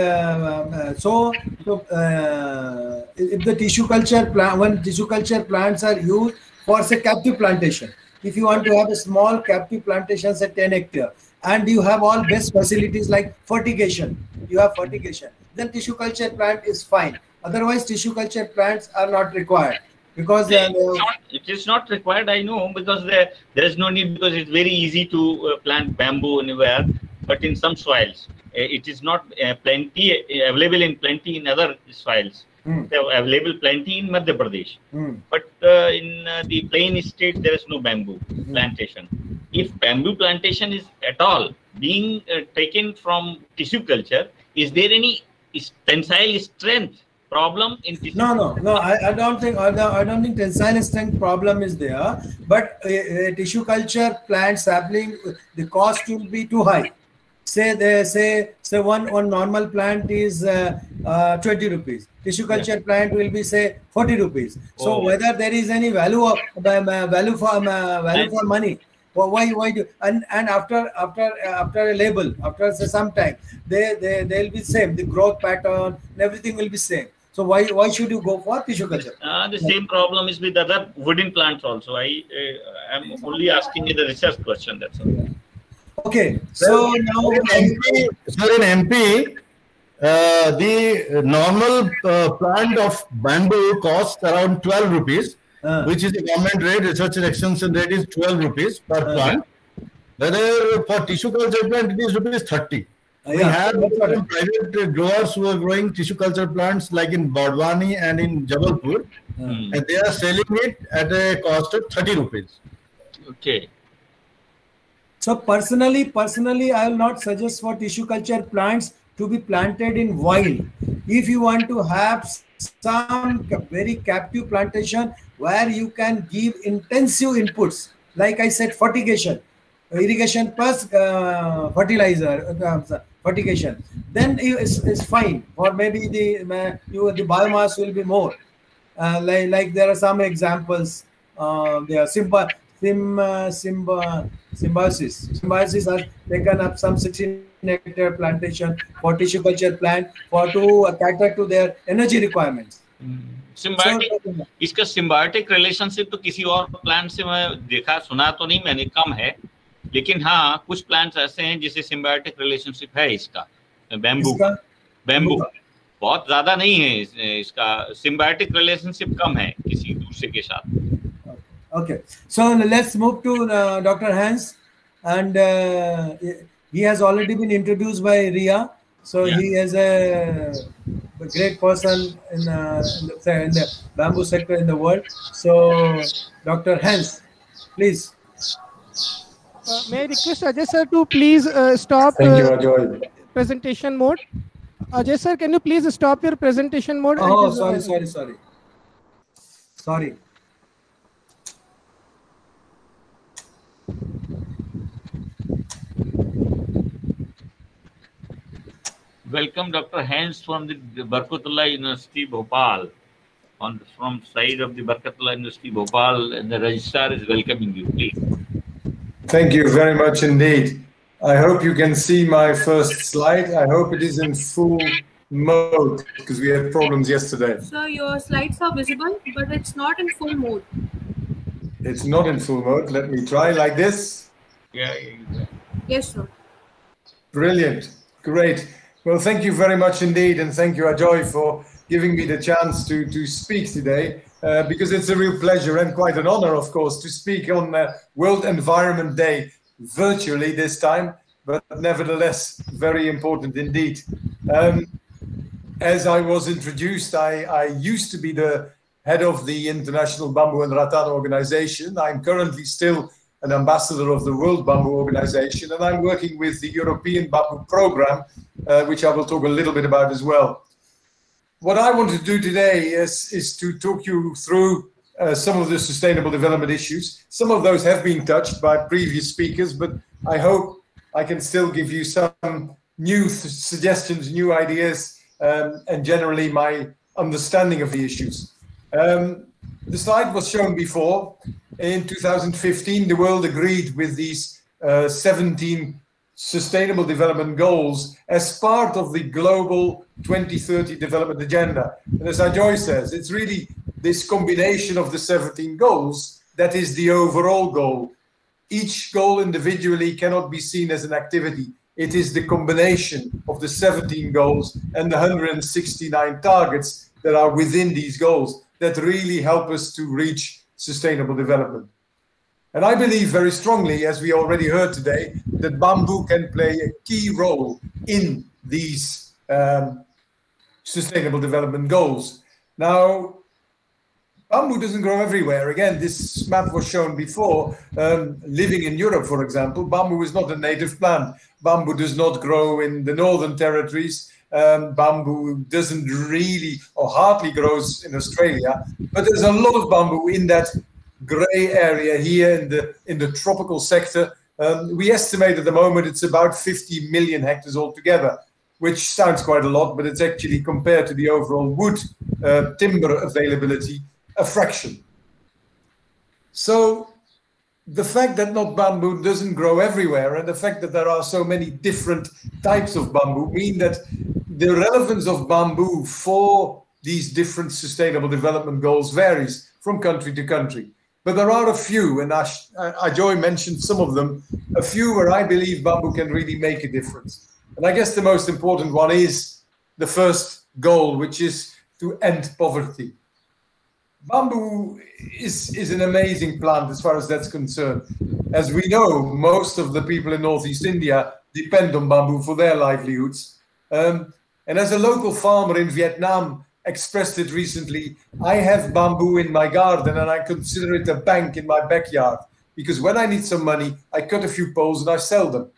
so, so uh, if the tissue culture plant when tissue culture plants are used for say captive plantation if you want to have a small captive plantation at 10 hectare and you have all best facilities like fertigation you have fertigation then tissue culture plant is fine otherwise tissue culture plants are not required because It's not, it is not required, I know, because there, there is no need because it's very easy to uh, plant bamboo anywhere. But in some soils, uh, it is not uh, plenty uh, available in plenty in other soils. Hmm. They are available plenty in Madhya Pradesh. Hmm. But uh, in uh, the plain state, there is no bamboo plantation. If bamboo plantation is at all being uh, taken from tissue culture, is there any tensile strength problem in tissue? No, no, no. I, I don't think I don't, I don't think tensile strength problem is there. But uh, uh, tissue culture plant sapling, the cost will be too high. Say they say say one one normal plant is uh, uh, twenty rupees. Tissue culture plant will be say forty rupees. So Oh. whether there is any value of uh, value for uh, value for money. Well, why why do and and after after after a label after say some time they they they'll be same the growth pattern everything will be same so why why should you go for tissue culture Uh, the same problem is with other wooden plants also. I uh, am only asking you the research question. That's all. Okay so now in MP, sir, in MP, uh, the normal uh, plant of bamboo costs around 12 rupees, Uh. which is the government rate, research and extension rate is 12 rupees per plant. Whether for tissue culture plant, it is rupees 30. we yeah, have that's what- some private growers who are growing tissue culture plants like in Barwani and in Jabalpur, Hmm. and they are selling it at a cost of 30 rupees. Okay. So personally, personally, I will not suggest for tissue culture plants to be planted in wild. If you want to have some very captive plantation where you can give intensive inputs, like I said, fertigation, irrigation plus uh, fertilizer, uh, fertigation, then it's, it's fine. Or maybe the uh, you the biomass will be more. Uh, like, like there are some examples. Uh, there are Simba, Sim, uh, Simba, symbiosis. Symbiosis has taken up some 16 hectare plantation for tissue culture plant for to cater to their energy requirements. Symbiotic इसका symbiotic relationship तो किसी और plant से मैं देखा सुना तो नहीं मैंने कम है। लेकिन हाँ कुछ प्लांट्स ऐसे हैं जिसे सिम्बायोटिक रिलेशनशिप है इसका। बैम्बू बैम्बू बहुत ज़्यादा नहीं है इसका। सिम्बायोटिक रिलेशनशिप कम है किसी दूसरे के साथ। Okay, so let's move to uh, Dr. Hans, and uh, he has already been introduced by Ria. So Yeah. he is a, a great person in, uh, in, the, in the bamboo sector in the world. So, Dr. Hans, please. Uh, may I request Ajay sir to please uh, stop Thank you, uh, presentation mode? Ajay sir, can you please stop your presentation mode? Oh, sorry, sorry, sorry. Sorry. Welcome Dr. Hans from the Barkatullah University, Bhopal. On the, from side of the Barkatullah University, Bhopal, and the registrar is welcoming you. Please. Thank you very much indeed. I hope you can see my first slide. I hope it is in full mode because we had problems yesterday. So your slides are visible, but it's not in full mode. It's not in full mode. Let me try like this. Yeah. yeah. Yes, sir. Brilliant. Great. Well, thank you very much indeed. And thank you, Ajoy, for giving me the chance to, to speak today. Uh, because it's a real pleasure and quite an honor, of course, to speak on uh, World Environment Day virtually this time, but nevertheless, very important indeed. Um, as I was introduced, I, I used to be the head of the International Bamboo and Rattan Organization. I'm currently still an ambassador of the World Bamboo Organization, and I'm working with the European Bamboo Program, uh, which I will talk a little bit about as well. What I want to do today is, is to talk you through uh, some of the sustainable development issues. Some of those have been touched by previous speakers, but I hope I can still give you some new suggestions, new ideas, um, and generally my understanding of the issues. Um, the slide was shown before. In 2015, the world agreed with these uh, 17 Sustainable Development Goals as part of the global 2030 development agenda. And as Ajoy says, it's really this combination of the 17 goals that is the overall goal. Each goal individually cannot be seen as an activity. It is the combination of the 17 goals and the 169 targets that are within these goals that really help us to reach sustainable development. And I believe very strongly, as we already heard today, that bamboo can play a key role in these um, sustainable development goals. Now, bamboo doesn't grow everywhere. Again, this map was shown before. Um, living in Europe, for example, bamboo is not a native plant. Bamboo does not grow in the northern territories. Um, bamboo doesn't really or hardly grows in Australia, but there's a lot of bamboo in that gray area here in the in the tropical sector. Um, we estimate at the moment it's about 50 million hectares altogether, which sounds quite a lot, but it's actually compared to the overall wood uh, timber availability a fraction. So the fact that not bamboo doesn't grow everywhere and the fact that there are so many different types of bamboo mean that the relevance of bamboo for these different sustainable development goals varies from country to country. But there are a few, and Ash, Ajoy mentioned some of them, a few where I believe bamboo can really make a difference. And I guess the most important one is the first goal, which is to end poverty. Bamboo is, is an amazing plant as far as that's concerned. As we know, most of the people in Northeast India depend on bamboo for their livelihoods. Um, and as a local farmer in Vietnam expressed it recently, I have bamboo in my garden and I consider it a bank in my backyard because when I need some money, I cut a few poles and I sell them.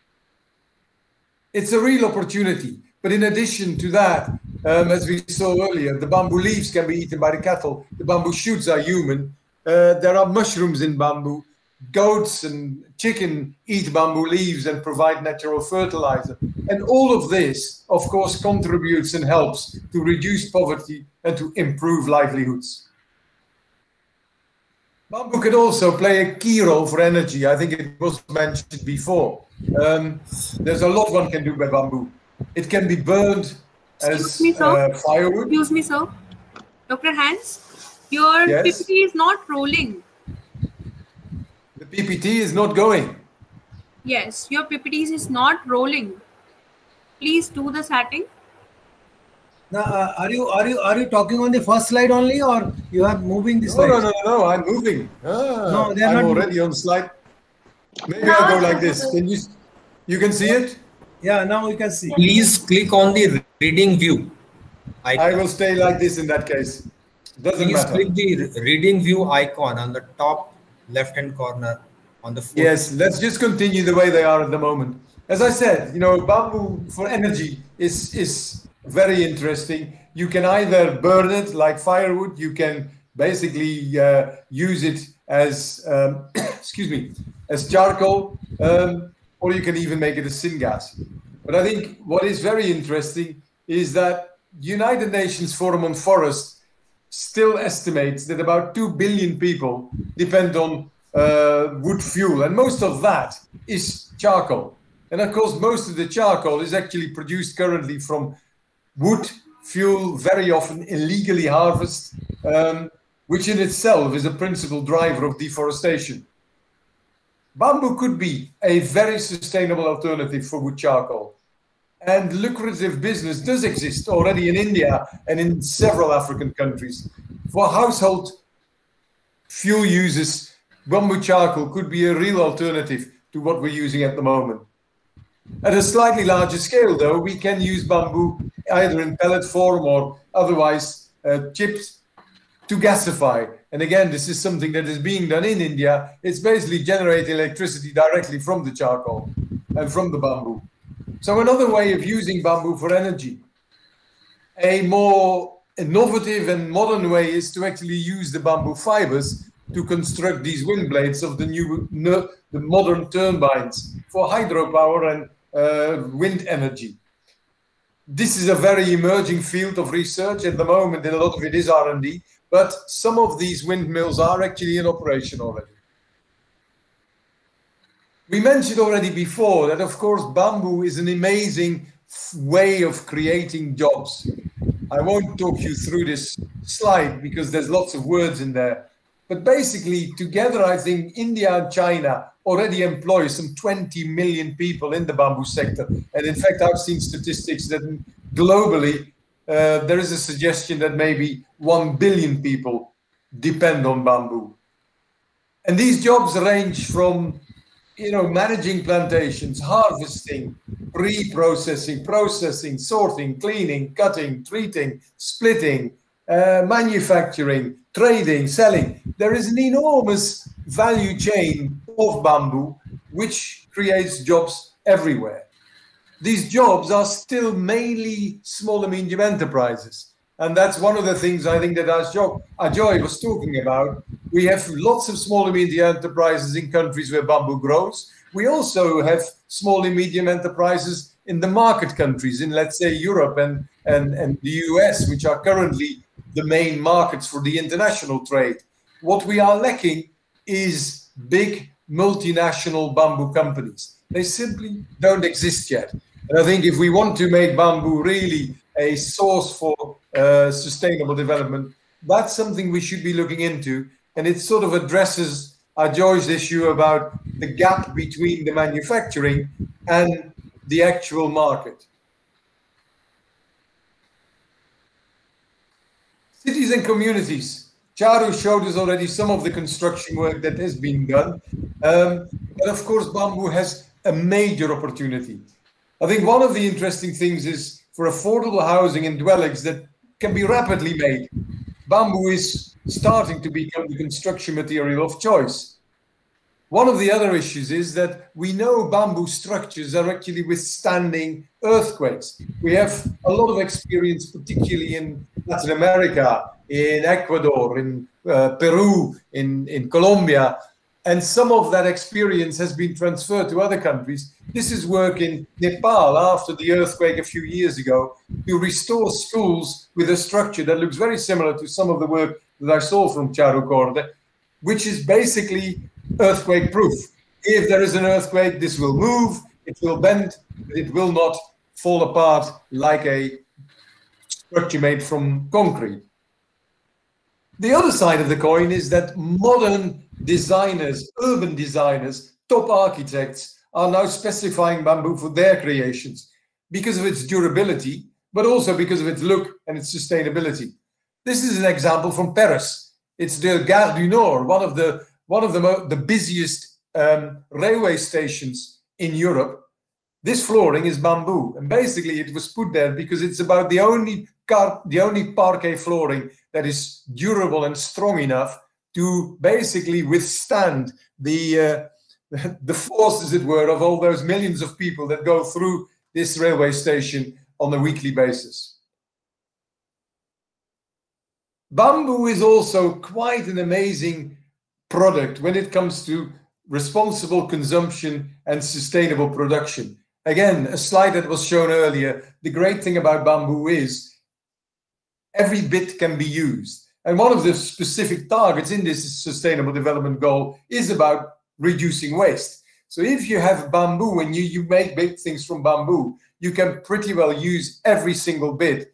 It's a real opportunity. But in addition to that, um, as we saw earlier, the bamboo leaves can be eaten by the cattle. The bamboo shoots are human. Uh, there are mushrooms in bamboo. Goats and chicken eat bamboo leaves and provide natural fertilizer. And all of this, of course, contributes and helps to reduce poverty and to improve livelihoods. Bamboo can also play a key role for energy. I think it was mentioned before. Um, there's a lot one can do by bamboo. It can be burned as me, uh, firewood. Excuse me, sir. Dr. Hans, your Yes? PPT is not rolling. The PPT is not going. Yes, your PPT is not rolling. Please do the setting. Now, uh, are you are you are you talking on the first slide only, or you are moving the No, slide? no, no, no, no, I'm moving. Ah, No, they are I'm not already on slide. Maybe I'll go like this. Can you, you can see it? Yeah, now we can see. Please click on the reading view. I will stay like this in that case. Doesn't Please matter. click the reading view icon on the top left hand corner on the. Yes, let's just continue the way they are at the moment. As I said, you know, bamboo for energy is is very interesting. You can either burn it like firewood, you can basically uh, use it as um, (coughs) excuse me, as charcoal, um, or you can even make it a syngas. But I think what is very interesting is that United Nations Forum on Forest still estimates that about 2 billion people depend on uh, wood fuel, and most of that is charcoal. And of course, most of the charcoal is actually produced currently from wood fuel, very often illegally harvested, um, which in itself is a principal driver of deforestation. Bamboo could be a very sustainable alternative for wood charcoal. And lucrative business does exist already in India and in several African countries. For household fuel users, bamboo charcoal could be a real alternative to what we're using at the moment. At a slightly larger scale, though, we can use bamboo either in pellet form or otherwise uh, chipped to gasify. And again, this is something that is being done in India. It's basically generating electricity directly from the charcoal and from the bamboo. So another way of using bamboo for energy. A more innovative and modern way is to actually use the bamboo fibers to construct these wind blades of the new the modern turbines for hydropower and uh, wind energy. This is a very emerging field of research at the moment, and a lot of it is R&D. But some of these windmills are actually in operation already. We mentioned already before that, of course, bamboo is an amazing way of creating jobs. I won't talk you through this slide because there's lots of words in there. But basically, together, I think India and China already employ some 20 million people in the bamboo sector. And in fact, I've seen statistics that globally, uh, there is a suggestion that maybe 1 billion people depend on bamboo. And these jobs range from you know, managing plantations, harvesting, pre-processing, processing, sorting, cleaning, cutting, treating, splitting, uh, manufacturing, trading, selling. There is an enormous value chain of bamboo, which creates jobs everywhere. These jobs are still mainly small and medium enterprises. And that's one of the things I think that Ajoy was talking about. We have lots of small and medium enterprises in countries where bamboo grows. We also have small and medium enterprises in the market countries, in let's say Europe and, and, and the US, which are currently the main markets for the international trade. What we are lacking is big multinational bamboo companies. They simply don't exist yet. And I think if we want to make bamboo really a source for uh, sustainable development, that's something we should be looking into. And it sort of addresses Ajoy's issue about the gap between the manufacturing and the actual market. Cities and communities. Charu showed us already some of the construction work that has been done. Um, but of course, bamboo has a major opportunity. I think one of the interesting things is for affordable housing and dwellings that can be rapidly made. Bamboo is starting to become the construction material of choice. One of the other issues is that we know bamboo structures are actually withstanding earthquakes. We have a lot of experience, particularly in Latin America, in Ecuador, in uh, Peru, in, in Colombia, and some of that experience has been transferred to other countries. This is work in Nepal after the earthquake a few years ago to restore schools with a structure that looks very similar to some of the work that I saw from Charu Korde, which is basically earthquake proof. If there is an earthquake, this will move, it will bend, it will not fall apart like a structure made from concrete. The other side of the coin is that modern designers, urban designers, top architects are now specifying bamboo for their creations because of its durability, but also because of its look and its sustainability. This is an example from Paris. It's the Gare du Nord, one of the one of the, the busiest um, railway stations in Europe. This flooring is bamboo, and basically it was put there because it's about the only car, the only parquet flooring that is durable and strong enough to basically withstand the uh, (laughs) the force, as it were, of all those millions of people that go through this railway station on a weekly basis. Bamboo is also quite an amazing product when it comes to responsible consumption and sustainable production. again, a slide that was shown earlier, the great thing about bamboo is every bit can be used. And one of the specific targets in this sustainable development goal is about reducing waste. So if you have bamboo and you, you make big things from bamboo, you can pretty well use every single bit.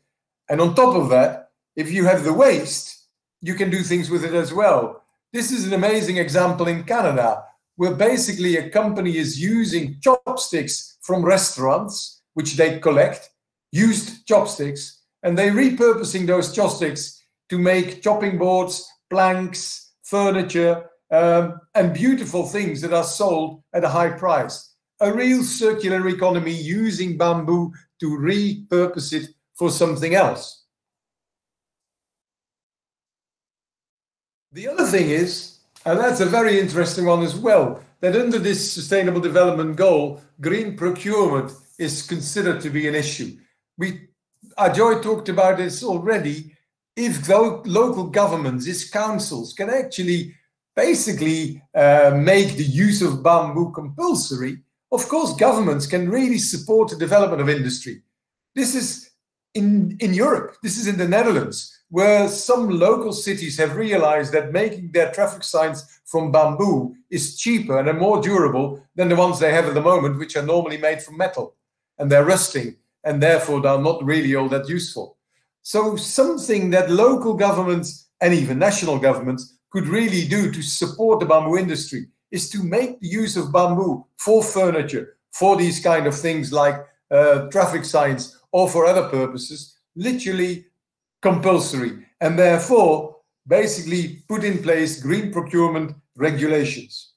And on top of that, if you have the waste, you can do things with it as well. This is an amazing example in Canada, where basically a company is using chopsticks from restaurants, which they collect, used chopsticks, and they're repurposing those chopsticks to make chopping boards, planks, furniture, um, and beautiful things that are sold at a high price. A real circular economy using bamboo to repurpose it for something else. The other thing is, and that's a very interesting one as well, that under this sustainable development goal, green procurement is considered to be an issue. We, Ajoy talked about this already. If local governments, if councils can actually basically uh, make the use of bamboo compulsory, of course, governments can really support the development of industry. This is in, in Europe, this is in the Netherlands, where some local cities have realized that making their traffic signs from bamboo is cheaper and more durable than the ones they have at the moment, which are normally made from metal and they're rusting and therefore they're not really all that useful. So, something that local governments and even national governments could really do to support the bamboo industry is to make the use of bamboo for furniture, for these kind of things like uh, traffic signs or for other purposes, literally compulsory, and therefore basically put in place green procurement regulations.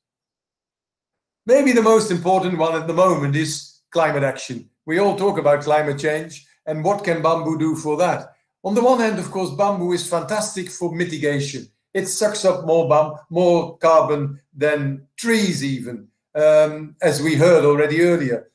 Maybe the most important one at the moment is climate action. We all talk about climate change and what can bamboo do for that. On the one hand, of course, bamboo is fantastic for mitigation it sucks up more bum, more carbon than trees even, um, as we heard already earlier.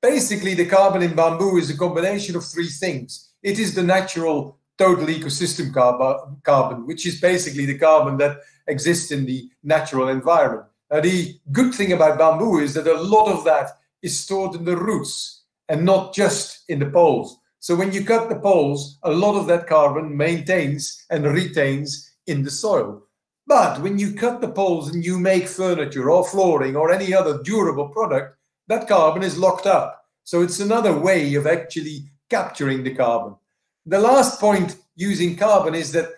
Basically, the carbon in bamboo is a combination of three things. It is the natural total ecosystem carb carbon, which is basically the carbon that exists in the natural environment. Now, the good thing about bamboo is that a lot of that is stored in the roots and not just in the poles. So when you cut the poles, a lot of that carbon maintains and retains in the soil. But when you cut the poles and you make furniture or flooring or any other durable product, that carbon is locked up. So it's another way of actually capturing the carbon. The last point using carbon is that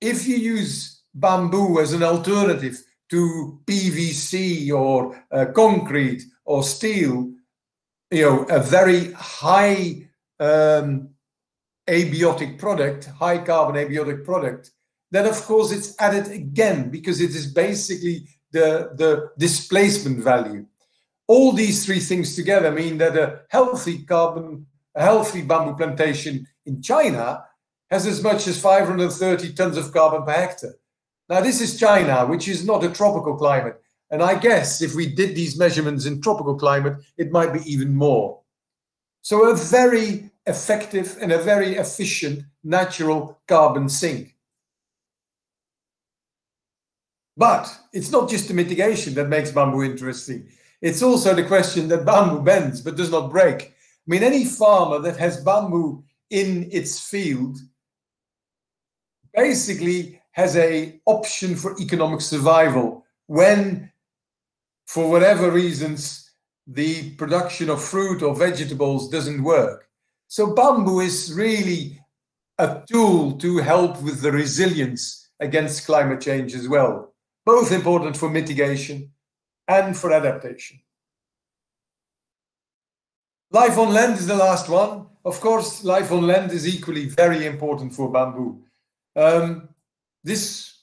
if you use bamboo as an alternative to PVC or uh, concrete or steel, you know, a very high um, abiotic product, high carbon abiotic product, then of course it's added again because it is basically the, the displacement value. All these three things together mean that a healthy carbon, a healthy bamboo plantation in China has as much as 530 tons of carbon per hectare. Now, this is China, which is not a tropical climate. And I guess if we did these measurements in tropical climate, it might be even more. So, a very effective and a very efficient natural carbon sink. But it's not just the mitigation that makes bamboo interesting. It's also the question that bamboo bends but does not break. I mean, any farmer that has bamboo in its field basically has a option for economic survival when, for whatever reasons, the production of fruit or vegetables doesn't work. So bamboo is really a tool to help with the resilience against climate change as well both important for mitigation and for adaptation. Life on land is the last one. Of course, life on land is equally very important for bamboo. Um, this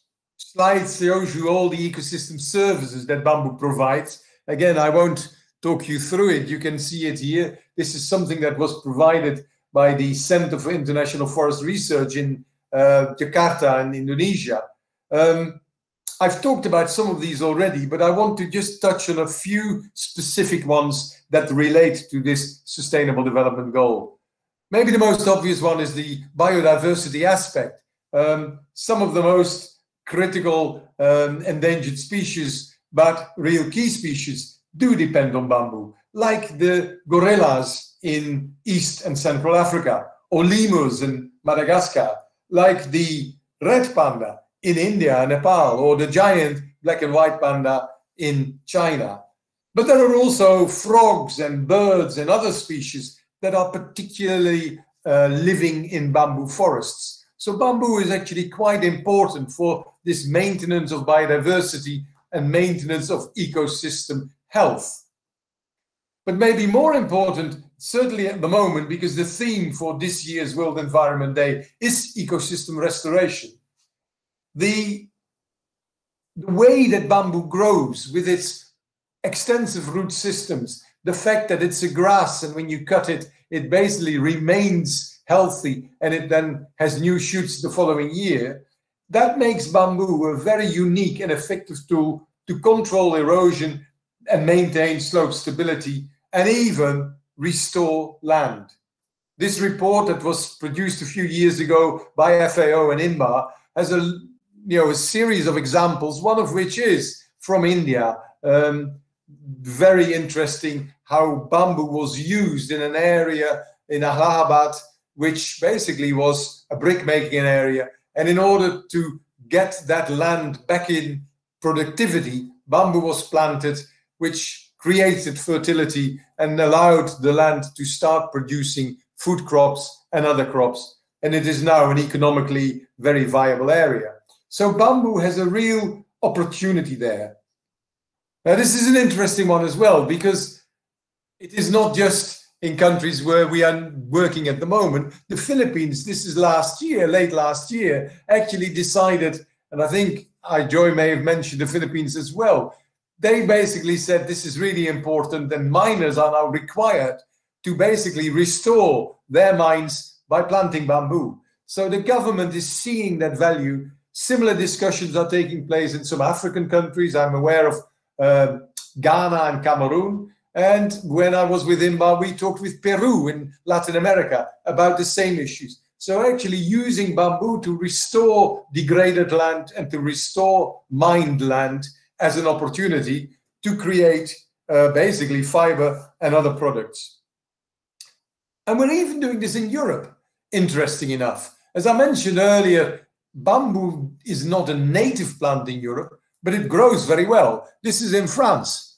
slide shows you all the ecosystem services that bamboo provides. Again, I won't talk you through it. You can see it here. This is something that was provided by the Center for International Forest Research in uh, Jakarta in Indonesia. Um, I've talked about some of these already, but I want to just touch on a few specific ones that relate to this sustainable development goal. Maybe the most obvious one is the biodiversity aspect. Um, some of the most critical um, endangered species, but real key species, do depend on bamboo. like the gorillas in East and Central Africa, or lemurs in Madagascar, like the red panda in India and Nepal, or the giant black and white panda in China. But there are also frogs and birds and other species that are particularly uh, living in bamboo forests. So bamboo is actually quite important for this maintenance of biodiversity and maintenance of ecosystem health. But maybe more important, certainly at the moment, because the theme for this year's World Environment Day is ecosystem restoration. The, the way that bamboo grows with its extensive root systems, the fact that it's a grass and when you cut it, it basically remains healthy and it then has new shoots the following year, that makes bamboo a very unique and effective tool to control erosion and maintain slope stability and even restore land. This report that was produced a few years ago by FAO and INBAR has a you know a series of examples, one of which is from India. Um, very interesting how bamboo was used in an area in Allahabad, which basically was a brick making area. And in order to get that land back in productivity, bamboo was planted, which created fertility and allowed the land to start producing food crops and other crops. And it is now an economically very viable area. So bamboo has a real opportunity there. Now, this is an interesting one as well because it is not just in countries where we are working at the moment. The Philippines, this is last year, late last year, actually decided, and I think Ajoy may have mentioned the Philippines as well. They basically said this is really important, and miners are now required to basically restore their mines by planting bamboo. So the government is seeing that value. Similar discussions are taking place in some African countries. I'm aware of uh, Ghana and Cameroon. And when I was with INBAR, we talked with Peru in Latin America about the same issues. So actually using bamboo to restore degraded land and to restore mined land as an opportunity to create uh, basically fiber and other products. And we're even doing this in Europe, interesting enough. As I mentioned earlier, bamboo is not a native plant in Europe, but it grows very well. This is in France.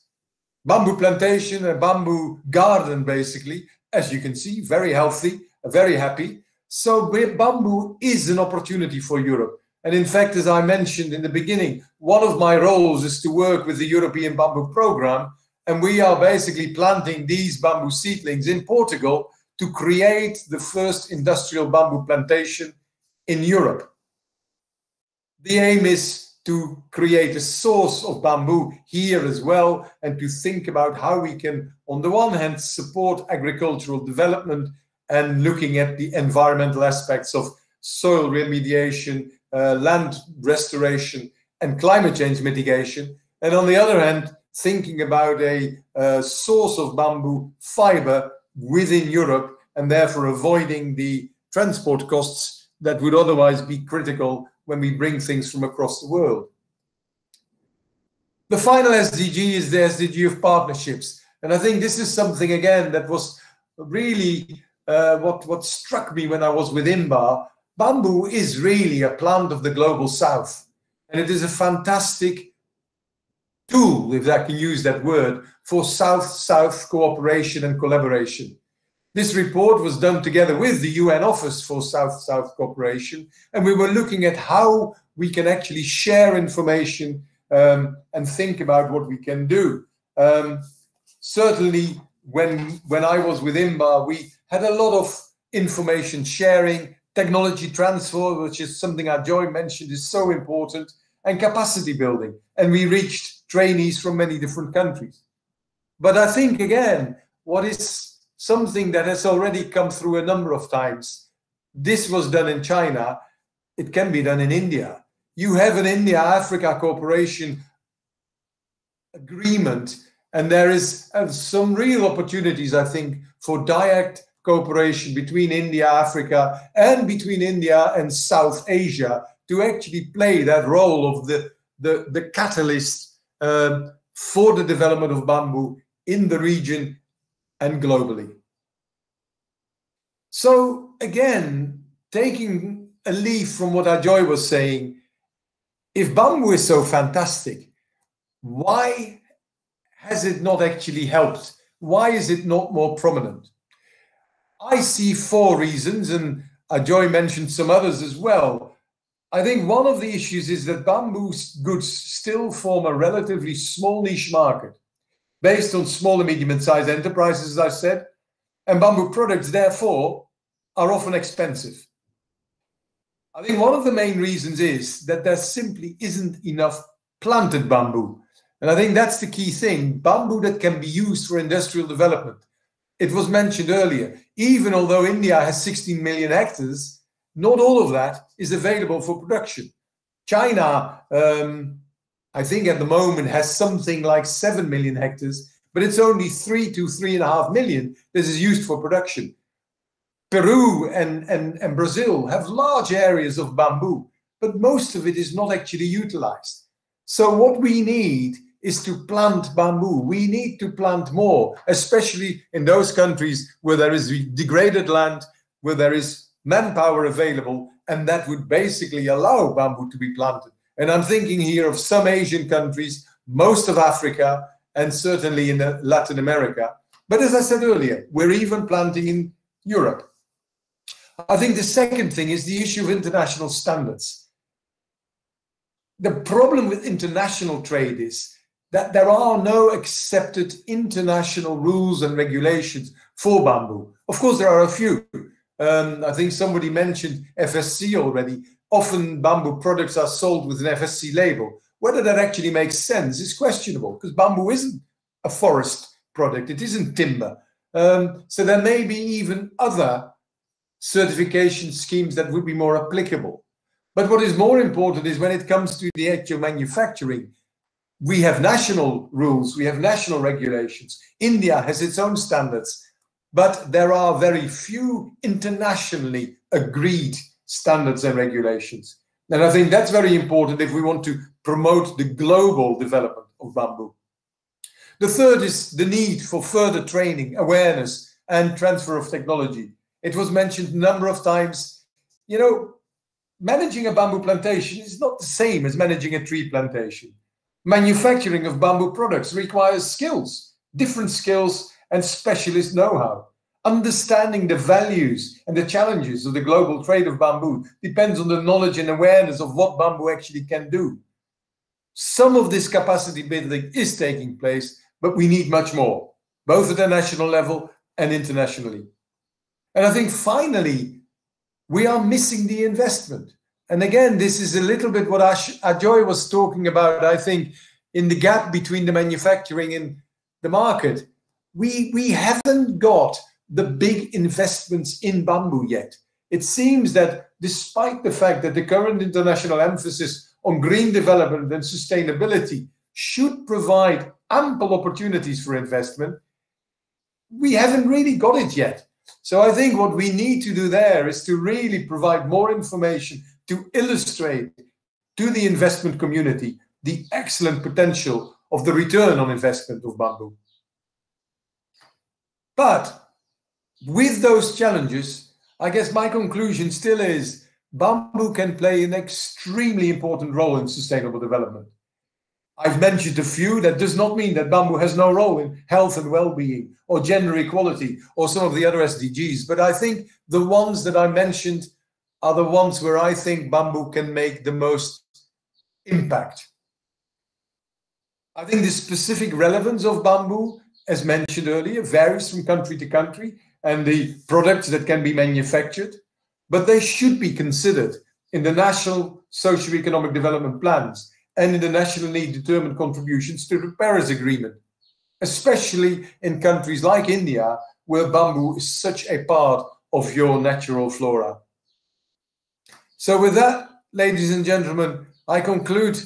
Bamboo plantation, a bamboo garden, basically, as you can see, very healthy, very happy. So bamboo is an opportunity for Europe. And in fact, as I mentioned in the beginning, one of my roles is to work with the European Bamboo Program. And we are basically planting these bamboo seedlings in Portugal to create the first industrial bamboo plantation in Europe. The aim is to create a source of bamboo here as well and to think about how we can, on the one hand, support agricultural development and looking at the environmental aspects of soil remediation, uh, land restoration, and climate change mitigation. And on the other hand, thinking about a, a source of bamboo fiber within Europe and therefore avoiding the transport costs that would otherwise be critical when we bring things from across the world. The final SDG is the SDG of partnerships. And I think this is something, again, that was really uh, what, what struck me when I was with INBAR. Bamboo is really a plant of the global south. And it is a fantastic tool, if I can use that word, for South South cooperation and collaboration. This report was done together with the UN Office for South-South Cooperation, and we were looking at how we can actually share information um, and think about what we can do. Um, certainly, when when I was with INBAR, we had a lot of information sharing, technology transfer, which is something Ajoy mentioned is so important, and capacity building. And we reached trainees from many different countries. But I think again, what is something that has already come through a number of times. This was done in China. It can be done in India. You have an India Africa cooperation agreement, and there is uh, some real opportunities, I think, for direct cooperation between India, Africa, and between India and South Asia to actually play that role of the, the, the catalyst uh, for the development of bamboo in the region and globally. So again, taking a leaf from what Ajoy was saying, if bamboo is so fantastic, why has it not actually helped? Why is it not more prominent? I see four reasons, and Ajoy mentioned some others as well. I think one of the issues is that bamboo goods still form a relatively small niche market based on small and medium sized enterprises, as I said, and bamboo products, therefore, are often expensive. I think one of the main reasons is that there simply isn't enough planted bamboo. And I think that's the key thing bamboo that can be used for industrial development. It was mentioned earlier, even although India has 16 million hectares, not all of that is available for production. China, um, I think at the moment, has something like 7 million hectares, but it's only 3 to 3.5 million that is used for production. Peru and, and, and Brazil have large areas of bamboo, but most of it is not actually utilized. So, what we need is to plant bamboo. We need to plant more, especially in those countries where there is degraded land, where there is manpower available, and that would basically allow bamboo to be planted. And I'm thinking here of some Asian countries, most of Africa, and certainly in Latin America. But as I said earlier, we're even planting in Europe. I think the second thing is the issue of international standards. The problem with international trade is that there are no accepted international rules and regulations for bamboo. Of course, there are a few. Um, I think somebody mentioned FSC already. Often bamboo products are sold with an FSC label. Whether that actually makes sense is questionable because bamboo isn't a forest product, it isn't timber. Um, so there may be even other certification schemes that would be more applicable. But what is more important is when it comes to the actual manufacturing, we have national rules, we have national regulations. India has its own standards, but there are very few internationally agreed standards and regulations. And I think that's very important if we want to promote the global development of bamboo. The third is the need for further training, awareness, and transfer of technology. It was mentioned a number of times. You know, managing a bamboo plantation is not the same as managing a tree plantation. Manufacturing of bamboo products requires skills, different skills, and specialist know how. Understanding the values and the challenges of the global trade of bamboo depends on the knowledge and awareness of what bamboo actually can do. Some of this capacity building is taking place, but we need much more, both at the national level and internationally. And I think finally, we are missing the investment. And again, this is a little bit what Ash, Ajoy was talking about, I think, in the gap between the manufacturing and the market. We, we haven't got the big investments in bamboo yet. It seems that despite the fact that the current international emphasis on green development and sustainability should provide ample opportunities for investment, we haven't really got it yet. So I think what we need to do there is to really provide more information to illustrate to the investment community the excellent potential of the return on investment of bamboo. But with those challenges, I guess my conclusion still is bamboo can play an extremely important role in sustainable development. I've mentioned a few. That does not mean that bamboo has no role in health and well-being or gender equality or some of the other SDGs. But I think the ones that I mentioned are the ones where I think bamboo can make the most impact. I think the specific relevance of bamboo, as mentioned earlier, varies from country to country and the products that can be manufactured, but they should be considered in the national socio-economic development plans and in the nationally determined contributions to the Paris Agreement, especially in countries like India, where bamboo is such a part of your natural flora. So, with that, ladies and gentlemen, I conclude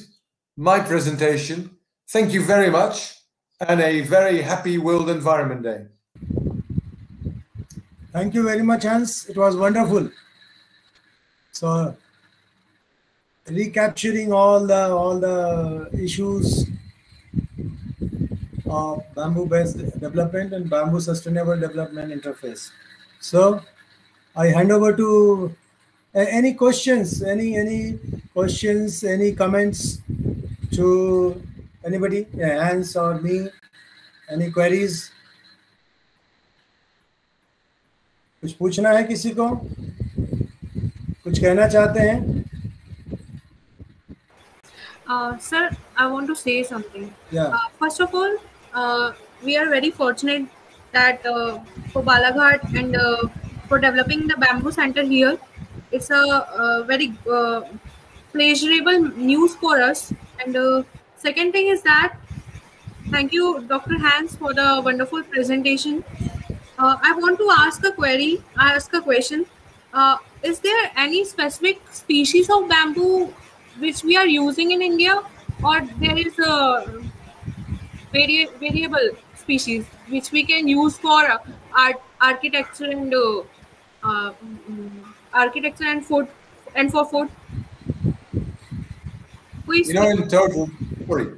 my presentation. Thank you very much and a very happy World Environment Day. Thank you very much, Hans. It was wonderful. So, recapturing all the all the issues of bamboo-based development and bamboo sustainable development interface. So I hand over to uh, any questions, any any questions, any comments to anybody, yeah, Hans or me, any queries? कुछ पूछना है किसी को? कुछ कहना चाहते हैं? Sir I want to say something first of all we are very fortunate that for Balaghat and for developing the bamboo centre here it's a very pleasurable news for us and second thing is that thank you doctor Hans for the wonderful presentation Uh, I want to ask a query, ask a question. Uh, is there any specific species of bamboo which we are using in India, or there is a vari- variable species which we can use for art, architecture and uh, uh, architecture and food and for food? Is You know, in total, sorry,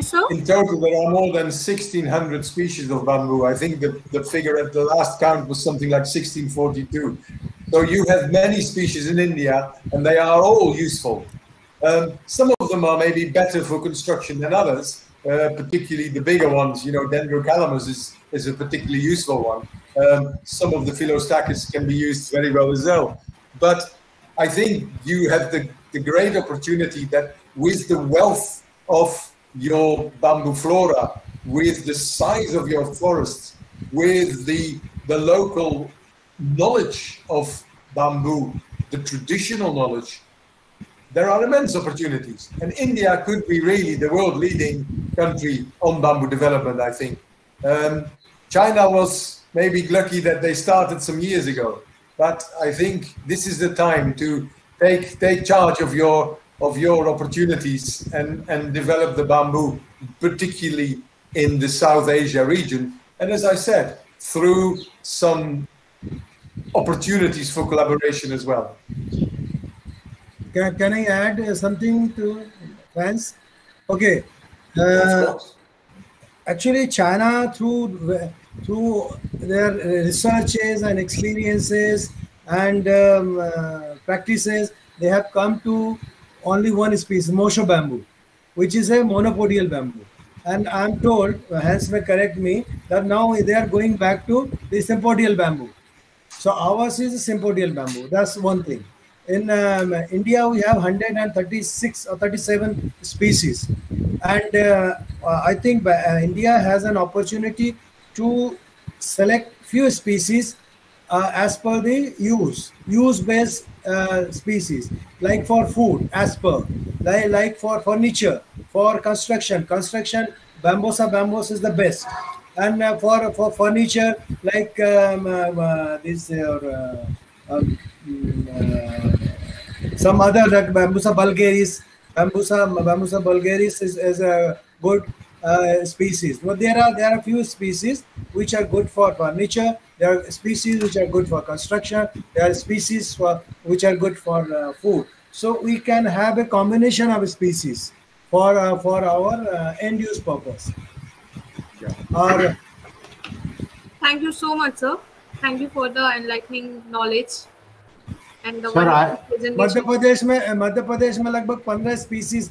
sir. in total there are more than 1,600 species of bamboo. I think the, the figure at the last count was something like 1642. So you have many species in India, and they are all useful. Um, some of them are maybe better for construction than others, uh, particularly the bigger ones. You know, Dendrocalamus is, is a particularly useful one. Um, some of the Phyllostachys can be used very well as well. But I think you have the, the great opportunity that with the wealth of your bamboo flora, with the size of your forests, with the, the local knowledge of bamboo, the traditional knowledge, there are immense opportunities. And India could be really the world leading country on bamboo development, I think. Um, China was maybe lucky that they started some years ago, but I think this is the time to take, take charge of your, of your opportunities and, and develop the bamboo, particularly in the South Asia region. And as I said, through some opportunities for collaboration as well. Can, can I add uh, something to Hans? Okay. Uh, actually, China through through their researches and experiences and um, uh, practices, they have come to only one species, Moso bamboo, which is a monopodial bamboo. And I'm told, Hans may correct me, that now they are going back to the sympodial bamboo. So ours is a sympodial bamboo. That's one thing. In um, India, we have 136 or 37 species, and uh, I think uh, India has an opportunity to select few species uh, as per the use use based uh, species like for food as per like, like for furniture for construction construction bambusa bambos is the best and uh, for for furniture like um, uh, this uh, um, some other like bambusa vulgaris bambusa bambusa vulgaris is, is a good uh, species. But there are there are few species which are good for furniture. There are species which are good for construction. There are species for which are good for uh, food. So we can have a combination of species for uh, for our uh, end use purpose. Or Thank you so much, sir. Thank you for the enlightening knowledge and the Sir, I- wonderful Madhya presentation. प्रदेश में मध्य प्रदेश में लगभग पंद्रह species